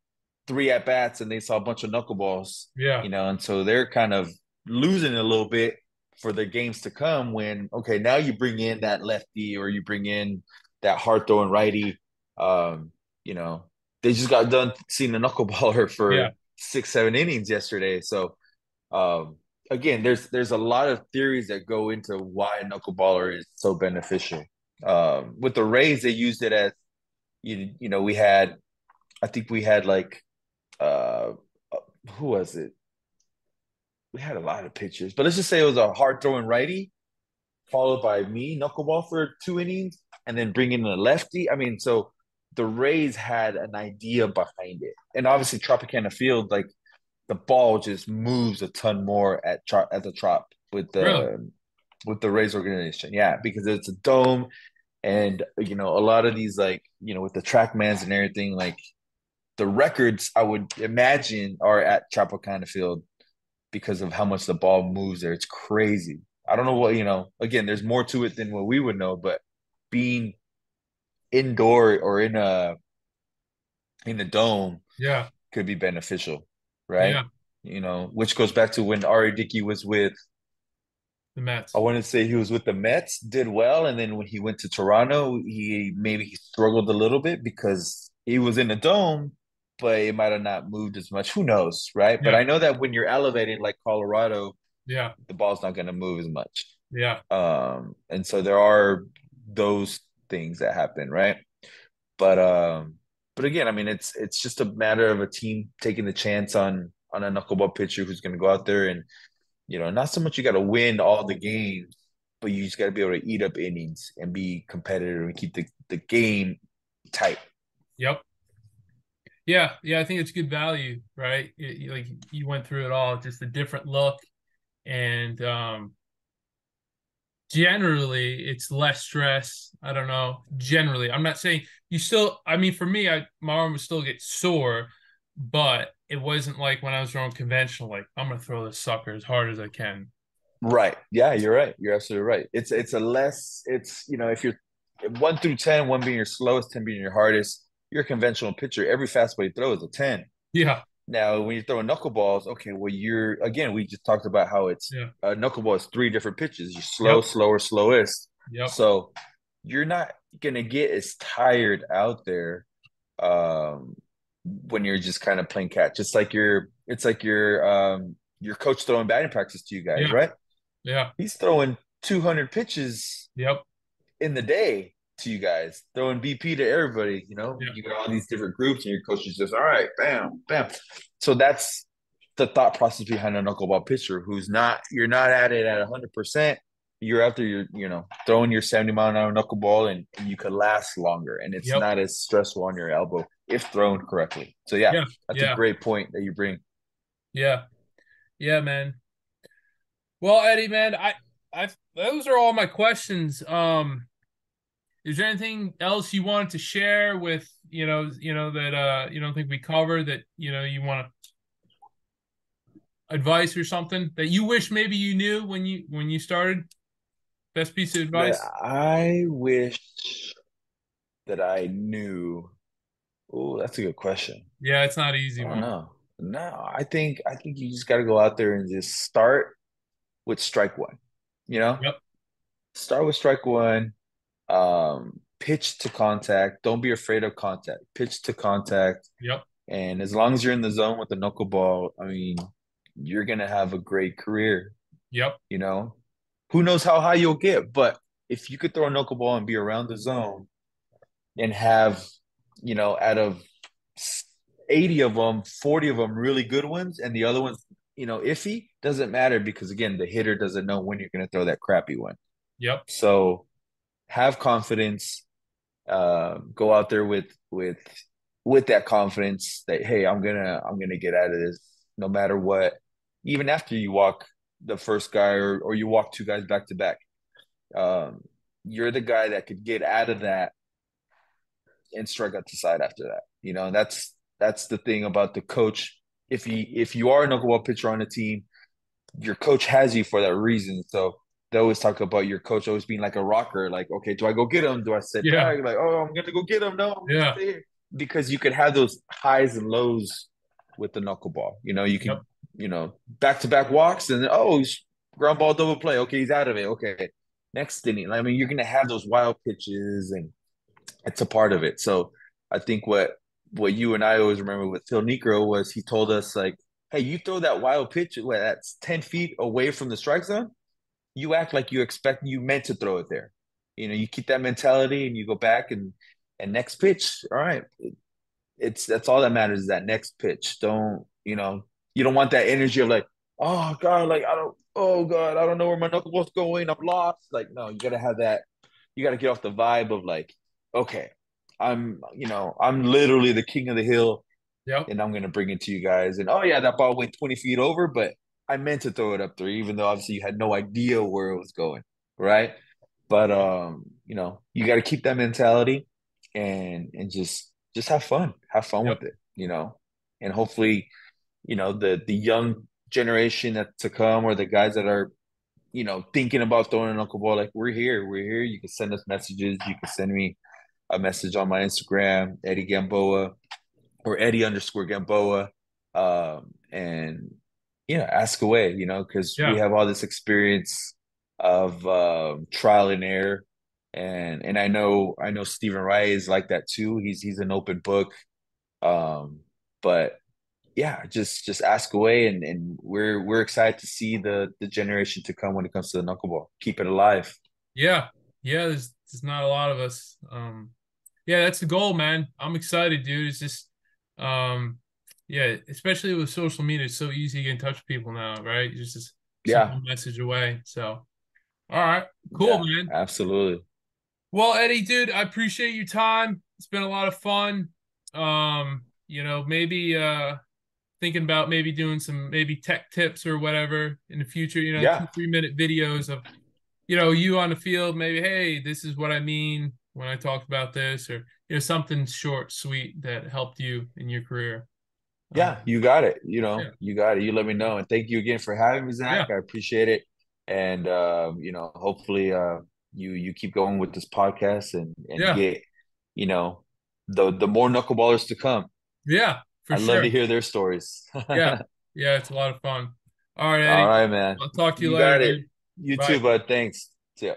[SPEAKER 2] three at bats and they saw a bunch of knuckleballs,
[SPEAKER 1] yeah,
[SPEAKER 2] you know, and so they're kind of losing a little bit for the games to come when okay, now you bring in that lefty or you bring in that hard throwing righty. Um, you know, they just got done seeing the knuckleballer
[SPEAKER 1] yeah,
[SPEAKER 2] for six, seven innings yesterday. So um, again, there's there's a lot of theories that go into why a knuckleballer is so beneficial. Um, with the Rays, they used it as you you know we had I think we had like uh who was it? We had a lot of pitchers, but let's just say it was a hard throwing righty followed by me knuckleball for two innings and then bring in a lefty. I mean, so the Rays had an idea behind it, and obviously Tropicana Field like the ball just moves a ton more at at the Trop with
[SPEAKER 1] really,
[SPEAKER 2] the with the Rays organization. Yeah, because it's a dome, and you know a lot of these like you know with the trackmans and everything like the records I would imagine are at Tropicana Field because of how much the ball moves there. It's crazy. I don't know what you know. Again, there's more to it than what we would know, but being indoor or in a in a dome
[SPEAKER 1] yeah,
[SPEAKER 2] could be beneficial, right?
[SPEAKER 1] yeah,
[SPEAKER 2] You know, which goes back to when R.A. Dickey was with,
[SPEAKER 1] the Mets.
[SPEAKER 2] I want to say he was with the Mets, did well, and then when he went to Toronto, he maybe he struggled a little bit because he was in the dome, but it might have not moved as much. Who knows, right? But
[SPEAKER 1] yeah,
[SPEAKER 2] I know that when you're elevated like Colorado,
[SPEAKER 1] yeah,
[SPEAKER 2] the ball's not going to move as much.
[SPEAKER 1] Yeah.
[SPEAKER 2] Um, and so there are those things that happen, right? But um, but again, I mean, it's it's just a matter of a team taking the chance on on a knuckleball pitcher who's going to go out there and you know, not so much you got to win all the games, but you just got to be able to eat up innings and be competitive and keep the the game tight.
[SPEAKER 1] Yep. Yeah, yeah, I think it's good value, right? It, like you went through it all, just a different look, and um, generally it's less stress. I don't know. Generally, I'm not saying you still. I mean, for me, I my arm would still get sore, but it wasn't like when I was throwing conventional. Like I'm gonna throw this sucker as hard as I can.
[SPEAKER 2] Right. Yeah, you're right. You're absolutely right. It's it's a less. It's you know if you're one through ten, one being your slowest, ten being your hardest. You're a conventional pitcher. Every fastball you throw is a ten.
[SPEAKER 1] Yeah.
[SPEAKER 2] Now, when you're throwing knuckleballs, okay, well, you're again, we just talked about how it's
[SPEAKER 1] Yeah.
[SPEAKER 2] a knuckleball is three different pitches. You're slow,
[SPEAKER 1] Yep.
[SPEAKER 2] slower, slowest.
[SPEAKER 1] Yep.
[SPEAKER 2] So you're not gonna get as tired out there um, when you're just kind of playing catch. It's like your it's like your um, your coach throwing batting practice to you guys,
[SPEAKER 1] Yeah.
[SPEAKER 2] right?
[SPEAKER 1] Yeah.
[SPEAKER 2] He's throwing 200 pitches
[SPEAKER 1] Yep.
[SPEAKER 2] in the day to you guys, throwing BP to everybody. You know,
[SPEAKER 1] Yeah.
[SPEAKER 2] you got all these different groups, and your coach is just all right, bam, bam. So that's the thought process behind a knuckleball pitcher who's not you're not at it at 100. percent You're out there, you're you know throwing your 70 mile an hour knuckleball, and, and you could last longer, and it's
[SPEAKER 1] Yep.
[SPEAKER 2] not as stressful on your elbow if thrown correctly. So yeah,
[SPEAKER 1] Yeah.
[SPEAKER 2] that's
[SPEAKER 1] Yeah.
[SPEAKER 2] a great point that you bring.
[SPEAKER 1] Yeah. Yeah, man. Well, Eddie, man, I I those are all my questions. Um is there anything else you wanted to share with, you know, you know that uh you don't think we covered that, you know, you want to advice or something that you wish maybe you knew when you when you started? Best piece of advice?
[SPEAKER 2] I wish that I knew. Oh, that's a good question.
[SPEAKER 1] Yeah, it's not easy
[SPEAKER 2] know. No, I think I think you just got to go out there and just start with strike one. You know,
[SPEAKER 1] Yep.
[SPEAKER 2] start with strike one. Um, pitch to contact. Don't be afraid of contact. Pitch to contact,
[SPEAKER 1] Yep.
[SPEAKER 2] and as long as you're in the zone with the knuckleball, I mean, you're gonna have a great career.
[SPEAKER 1] Yep.
[SPEAKER 2] You know, who knows how high you'll get, but if you could throw a knuckleball and be around the zone and have, you know, out of 80 of them, 40 of them really good ones, and the other ones, you know, iffy, doesn't matter because again, the hitter doesn't know when you're going to throw that crappy one.
[SPEAKER 1] Yep.
[SPEAKER 2] So have confidence. Uh, go out there with with with that confidence that hey, I'm gonna I'm gonna get out of this no matter what. Even after you walk the first guy or or you walk two guys back to back, um, you're the guy that could get out of that and strike out the side after that. You know, that's that's the thing about the coach. If he if you are a knuckleball pitcher on a team, your coach has you for that reason. So they always talk about your coach always being like a rocker. Like, okay, do I go get him? Do I sit
[SPEAKER 1] Yeah.
[SPEAKER 2] back? Like, oh, I'm gonna go get him. No, I'm
[SPEAKER 1] Yeah.
[SPEAKER 2] Because you could have those highs and lows with the knuckleball. You know, you can,
[SPEAKER 1] Yep.
[SPEAKER 2] you know, back to back walks and then oh, he's ground ball double play. Okay, he's out of it. Okay, next inning. I mean, you're gonna have those wild pitches, and it's a part of it. So I think what what you and I always remember with Phil Niekro was he told us like, hey, you throw that wild pitch that's ten feet away from the strike zone, you act like you expect you meant to throw it there. You know, you keep that mentality and you go back and and next pitch, all right. It's that's all that matters is that next pitch. Don't you know? You don't want that energy of like, oh god, like I don't, oh god, I don't know where my knuckleball's going. I'm lost. Like no, you gotta have that. You gotta get off the vibe of like, okay, I'm you know I'm literally the king of the hill
[SPEAKER 1] Yep.
[SPEAKER 2] and I'm gonna bring it to you guys. And oh yeah, that ball went 20 feet over, but I meant to throw it up three, even though obviously you had no idea where it was going, right? But um, you know, you got to keep that mentality and and just just have fun, have fun
[SPEAKER 1] Yep.
[SPEAKER 2] with it, you know, and hopefully, you know, the the young generation that to come or the guys that are, you know, thinking about throwing a knuckleball, like we're here, we're here. You can send us messages. You can send me a message on my Instagram, Eddie Gamboa or Eddie underscore Gamboa, um, and you know, ask away, you know, because
[SPEAKER 1] Yeah.
[SPEAKER 2] we have all this experience of um, trial and error, and and I know I know Steven Wright is like that too. He's he's an open book, um, but yeah, just just ask away, and and we're we're excited to see the the generation to come when it comes to the knuckleball. Keep it alive.
[SPEAKER 1] Yeah, yeah. There's there's not a lot of us. Um, yeah, that's the goal, man. I'm excited, dude. It's just, um, yeah, especially with social media, it's so easy to get in touch with people now, right? Just a
[SPEAKER 2] Yeah,
[SPEAKER 1] message away. So, all right, cool,
[SPEAKER 2] yeah,
[SPEAKER 1] man.
[SPEAKER 2] absolutely.
[SPEAKER 1] Well, Eddie, dude, I appreciate your time. It's been a lot of fun. Um, you know, maybe uh thinking about maybe doing some maybe tech tips or whatever in the future, you know,
[SPEAKER 2] Yeah,
[SPEAKER 1] two, three minute videos of, you know, you on the field, maybe, hey, this is what I mean when I talked about this, or you know, something short, sweet that helped you in your career.
[SPEAKER 2] Yeah,
[SPEAKER 1] Um,
[SPEAKER 2] you got it. You know,
[SPEAKER 1] yeah,
[SPEAKER 2] you got it. You let me know, and thank you again for having me,
[SPEAKER 1] yeah,
[SPEAKER 2] Zach. I appreciate it, and um, you know, hopefully, uh, you you keep going with this podcast and and
[SPEAKER 1] yeah,
[SPEAKER 2] get, you know, the the more knuckleballers to come.
[SPEAKER 1] yeah, for
[SPEAKER 2] I'd love to hear their stories.
[SPEAKER 1] Yeah, yeah, it's a lot of fun. All right, Eddie.
[SPEAKER 2] right, man.
[SPEAKER 1] I'll talk to you
[SPEAKER 2] You
[SPEAKER 1] later,
[SPEAKER 2] got it.
[SPEAKER 1] dude.
[SPEAKER 2] You too,
[SPEAKER 1] Bye.
[SPEAKER 2] bud. Thanks. See ya.